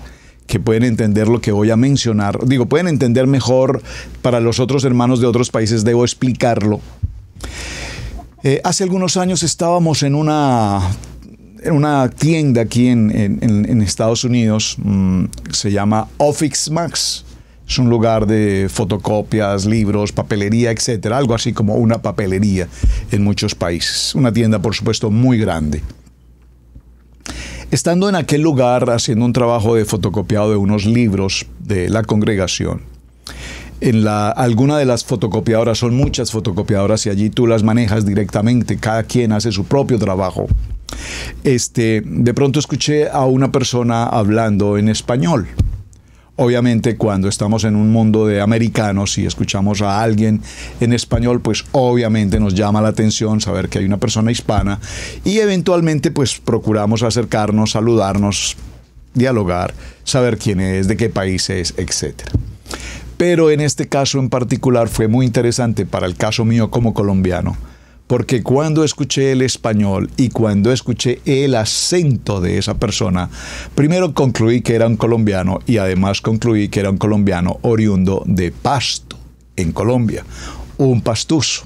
Speaker 2: que pueden entender lo que voy a mencionar, digo, pueden entender mejor para los otros hermanos de otros países, debo explicarlo. Eh, hace algunos años estábamos en una, en una tienda aquí en, Estados Unidos, mm, se llama Office Max. Es un lugar de fotocopias, libros, papelería, etcétera, algo así como una papelería en muchos países. Una tienda, por supuesto, muy grande. Estando en aquel lugar haciendo un trabajo de fotocopiado de unos libros de la congregación, en la, alguna de las fotocopiadoras, son muchas fotocopiadoras y allí tú las manejas directamente, cada quien hace su propio trabajo. Este, de pronto escuché a una persona hablando en español Obviamente cuando estamos en un mundo de americanos y escuchamos a alguien en español, pues obviamente nos llama la atención saber que hay una persona hispana y eventualmente pues procuramos acercarnos, saludarnos, dialogar, saber quién es, de qué país es, etc. Pero en este caso en particular fue muy interesante para el caso mío como colombiano porque cuando escuché el español y cuando escuché el acento de esa persona, primero concluí que era un colombiano y además concluí que era un colombiano oriundo de Pasto, en Colombia, un pastuso.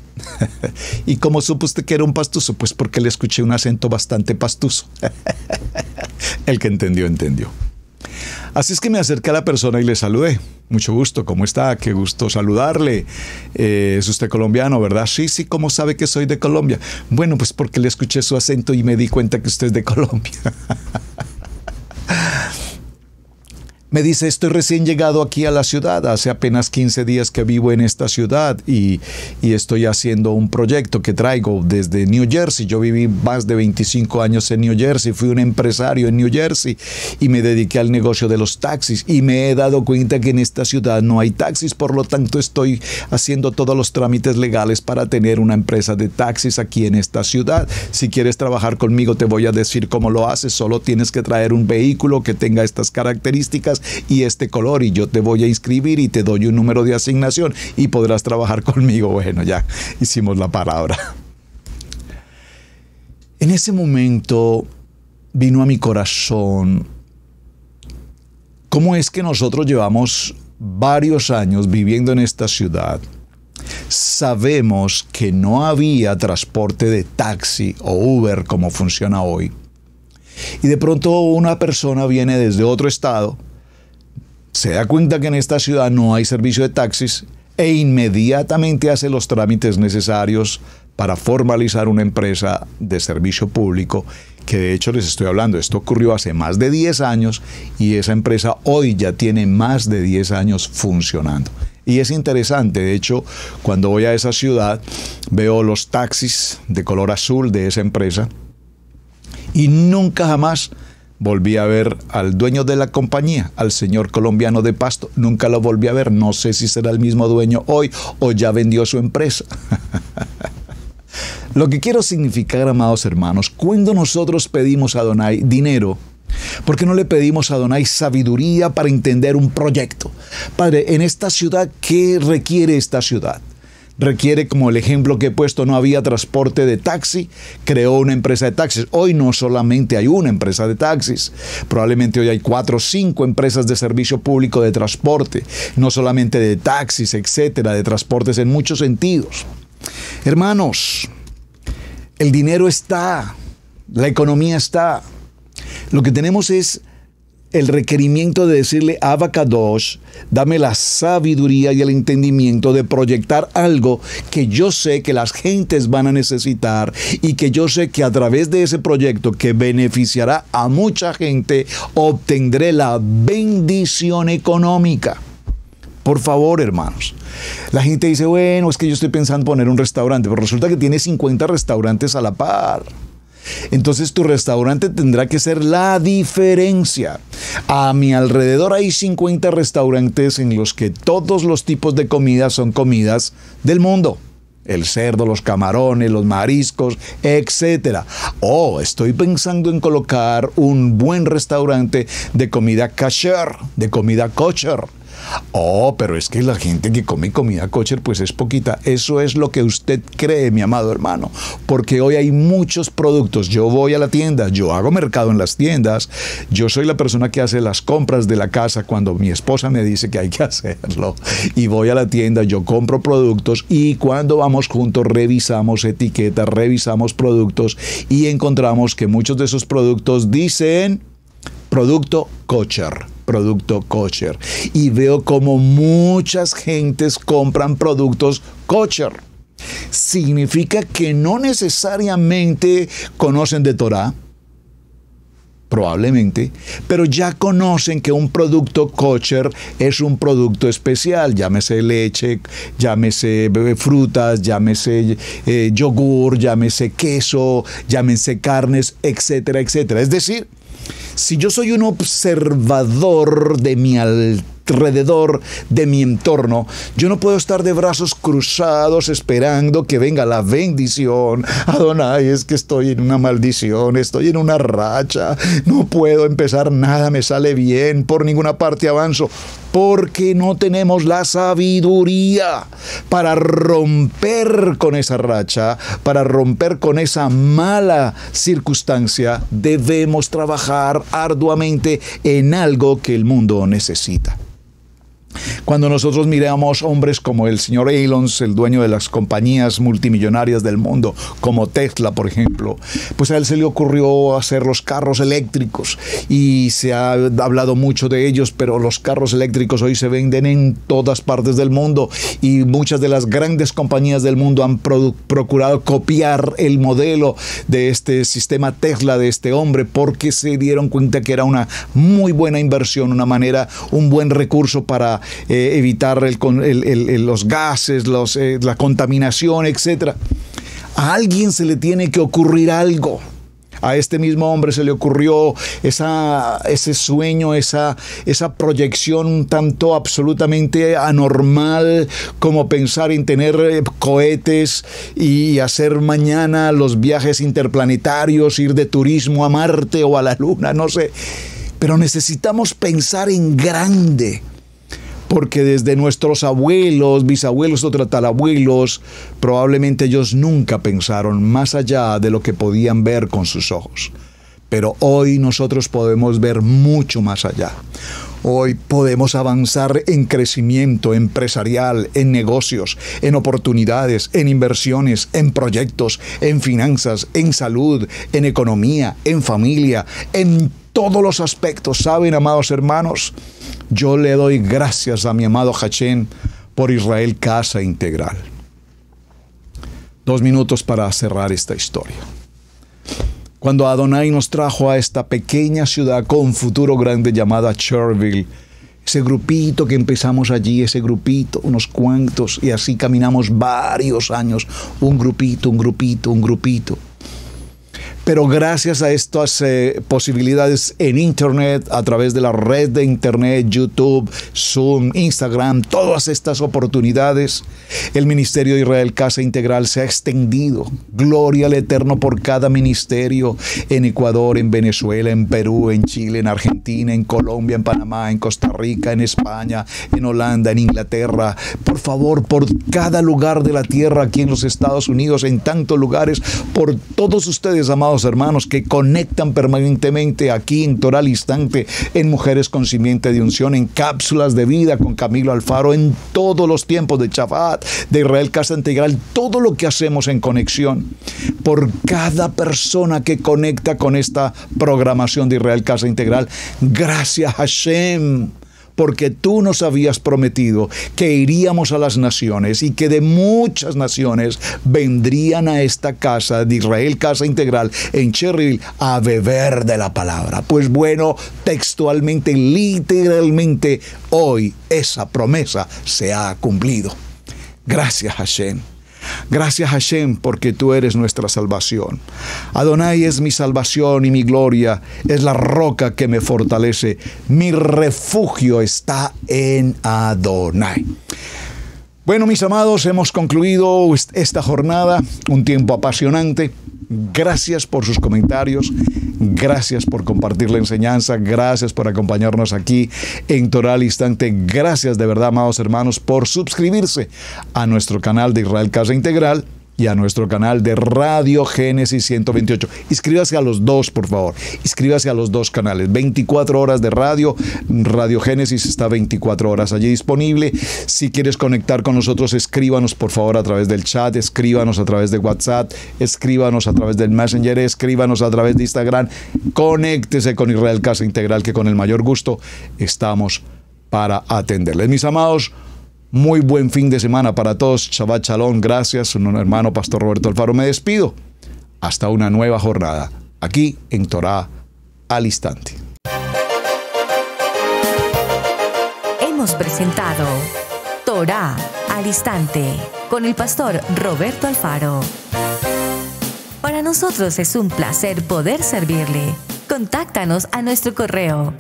Speaker 2: ¿Y cómo supo usted que era un pastuso? Pues porque le escuché un acento bastante pastuso. el que entendió, entendió. Así es que me acerqué a la persona y le saludé. Mucho gusto, ¿cómo está? Qué gusto saludarle. Eh, es usted colombiano, ¿verdad? Sí, sí, ¿cómo sabe que soy de Colombia? Bueno, pues porque le escuché su acento y me di cuenta que usted es de Colombia. Me dice, estoy recién llegado aquí a la ciudad, hace apenas 15 días que vivo en esta ciudad y, estoy haciendo un proyecto que traigo desde New Jersey. Yo viví más de 25 años en New Jersey, fui un empresario en New Jersey y me dediqué al negocio de los taxis y me he dado cuenta que en esta ciudad no hay taxis, por lo tanto estoy haciendo todos los trámites legales para tener una empresa de taxis aquí en esta ciudad. Si quieres trabajar conmigo te voy a decir cómo lo haces, solo tienes que traer un vehículo que tenga estas características y este color y yo te voy a inscribir y te doy un número de asignación y podrás trabajar conmigo. Bueno, ya hicimos la palabra. En ese momento vino a mi corazón cómo es que nosotros llevamos varios años viviendo en esta ciudad. Sabemos que no había transporte de taxi o Uber como funciona hoy. Y de pronto una persona viene desde otro estado se da cuenta que en esta ciudad no hay servicio de taxis e inmediatamente hace los trámites necesarios para formalizar una empresa de servicio público, que de hecho les estoy hablando, esto ocurrió hace más de 10 años y esa empresa hoy ya tiene más de 10 años funcionando. Y es interesante, de hecho, cuando voy a esa ciudad, veo los taxis de color azul de esa empresa y nunca jamás Volví a ver al dueño de la compañía, al señor colombiano de Pasto. Nunca lo volví a ver. No sé si será el mismo dueño hoy o ya vendió su empresa. lo que quiero significar, amados hermanos, cuando nosotros pedimos a Donai dinero, ¿Por qué no le pedimos a Donai sabiduría para entender un proyecto? Padre, en esta ciudad, ¿qué requiere esta ciudad? Requiere, como el ejemplo que he puesto, no había transporte de taxi, creó una empresa de taxis. Hoy no solamente hay una empresa de taxis, probablemente hoy hay cuatro o cinco empresas de servicio público de transporte, no solamente de taxis, etcétera, de transportes en muchos sentidos. Hermanos, el dinero está, la economía está. Lo que tenemos es el requerimiento de decirle a Abacadosh, dame la sabiduría y el entendimiento de proyectar algo que yo sé que las gentes van a necesitar y que yo sé que a través de ese proyecto que beneficiará a mucha gente, obtendré la bendición económica. Por favor, hermanos. La gente dice, bueno, es que yo estoy pensando poner un restaurante, pero resulta que tiene 50 restaurantes a la par. Entonces tu restaurante tendrá que ser la diferencia. A mi alrededor hay 50 restaurantes en los que todos los tipos de comidas son comidas del mundo el cerdo, los camarones, los mariscos, etc. Oh, estoy pensando en colocar un buen restaurante de comida kasher, de comida kosher. Oh, pero es que la gente que come comida kosher pues es poquita. Eso es lo que usted cree, mi amado hermano. Porque hoy hay muchos productos. Yo voy a la tienda, yo hago mercado en las tiendas. Yo soy la persona que hace las compras de la casa cuando mi esposa me dice que hay que hacerlo. Y voy a la tienda, yo compro productos y cuando vamos juntos revisamos etiquetas, revisamos productos y encontramos que muchos de esos productos dicen producto kosher, producto kosher. Y veo como muchas gentes compran productos kosher. Significa que no necesariamente conocen de Torah, probablemente, pero ya conocen que un producto kosher es un producto especial, llámese leche, llámese frutas, llámese eh, yogur, llámese queso, llámese carnes, etcétera, etcétera. Es decir, si yo soy un observador de mi alrededor, de mi entorno, yo no puedo estar de brazos cruzados esperando que venga la bendición. Adonai, es que estoy en una maldición, estoy en una racha, no puedo empezar nada, me sale bien, por ninguna parte avanzo porque no tenemos la sabiduría para romper con esa racha, para romper con esa mala circunstancia, debemos trabajar arduamente en algo que el mundo necesita. Cuando nosotros miramos hombres como el señor Elon, el dueño de las compañías multimillonarias del mundo, como Tesla, por ejemplo, pues a él se le ocurrió hacer los carros eléctricos y se ha hablado mucho de ellos, pero los carros eléctricos hoy se venden en todas partes del mundo y muchas de las grandes compañías del mundo han procurado copiar el modelo de este sistema Tesla de este hombre porque se dieron cuenta que era una muy buena inversión, una manera, un buen recurso para eh, evitar los gases, eh, la contaminación, etc. A alguien se le tiene que ocurrir algo. A este mismo hombre se le ocurrió ese sueño, esa, esa proyección tanto absolutamente anormal como pensar en tener eh, cohetes y hacer mañana los viajes interplanetarios, ir de turismo a Marte o a la Luna, no sé. Pero necesitamos pensar en grande porque desde nuestros abuelos, bisabuelos o tatarabuelos, probablemente ellos nunca pensaron más allá de lo que podían ver con sus ojos. Pero hoy nosotros podemos ver mucho más allá. Hoy podemos avanzar en crecimiento empresarial, en negocios, en oportunidades, en inversiones, en proyectos, en finanzas, en salud, en economía, en familia, en todos los aspectos. ¿Saben, amados hermanos? Yo le doy gracias a mi amado Hachén por Israel Casa Integral. Dos minutos para cerrar esta historia. Cuando Adonai nos trajo a esta pequeña ciudad con futuro grande llamada Cherville, ese grupito que empezamos allí, ese grupito, unos cuantos, y así caminamos varios años, un grupito, un grupito, un grupito. Pero gracias a estas eh, posibilidades en Internet, a través de la red de Internet, YouTube, Zoom, Instagram, todas estas oportunidades, el Ministerio de Israel Casa Integral se ha extendido. Gloria al Eterno por cada ministerio en Ecuador, en Venezuela, en Perú, en Chile, en Argentina, en Colombia, en Panamá, en Costa Rica, en España, en Holanda, en Inglaterra. Por favor, por cada lugar de la tierra aquí en los Estados Unidos, en tantos lugares, por todos ustedes, amados hermanos que conectan permanentemente aquí en Toral Instante, en Mujeres con Simiente de Unción, en Cápsulas de Vida con Camilo Alfaro, en todos los tiempos de Chafat, de Israel Casa Integral, todo lo que hacemos en conexión, por cada persona que conecta con esta programación de Israel Casa Integral. Gracias Hashem porque tú nos habías prometido que iríamos a las naciones y que de muchas naciones vendrían a esta casa de Israel, casa integral en Cherryville, a beber de la palabra. Pues bueno, textualmente, literalmente, hoy esa promesa se ha cumplido. Gracias, Hashem. Gracias Hashem porque tú eres nuestra salvación. Adonai es mi salvación y mi gloria, es la roca que me fortalece. Mi refugio está en Adonai. Bueno, mis amados, hemos concluido esta jornada, un tiempo apasionante. Gracias por sus comentarios, gracias por compartir la enseñanza, gracias por acompañarnos aquí en Toral Instante. Gracias de verdad, amados hermanos, por suscribirse a nuestro canal de Israel Casa Integral y a nuestro canal de Radio Génesis 128. Inscríbase a los dos, por favor. Inscríbase a los dos canales. 24 horas de radio. Radio Génesis está 24 horas allí disponible. Si quieres conectar con nosotros, escríbanos por favor a través del chat, escríbanos a través de WhatsApp, escríbanos a través del Messenger, escríbanos a través de Instagram. Conéctese con Israel Casa Integral, que con el mayor gusto estamos para atenderles. Mis amados, muy buen fin de semana para todos. Shabbat Shalom. Gracias. Un hermano Pastor Roberto Alfaro. Me despido. Hasta una nueva jornada. Aquí en Torah al instante.
Speaker 1: Hemos presentado Torah al instante con el pastor Roberto Alfaro. Para nosotros es un placer poder servirle. Contáctanos a nuestro correo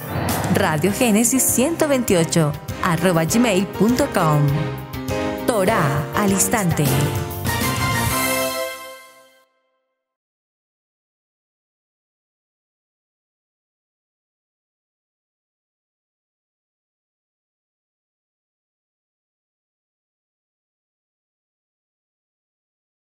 Speaker 1: radiogénesis 128 arroba gmail.com. Torah al instante.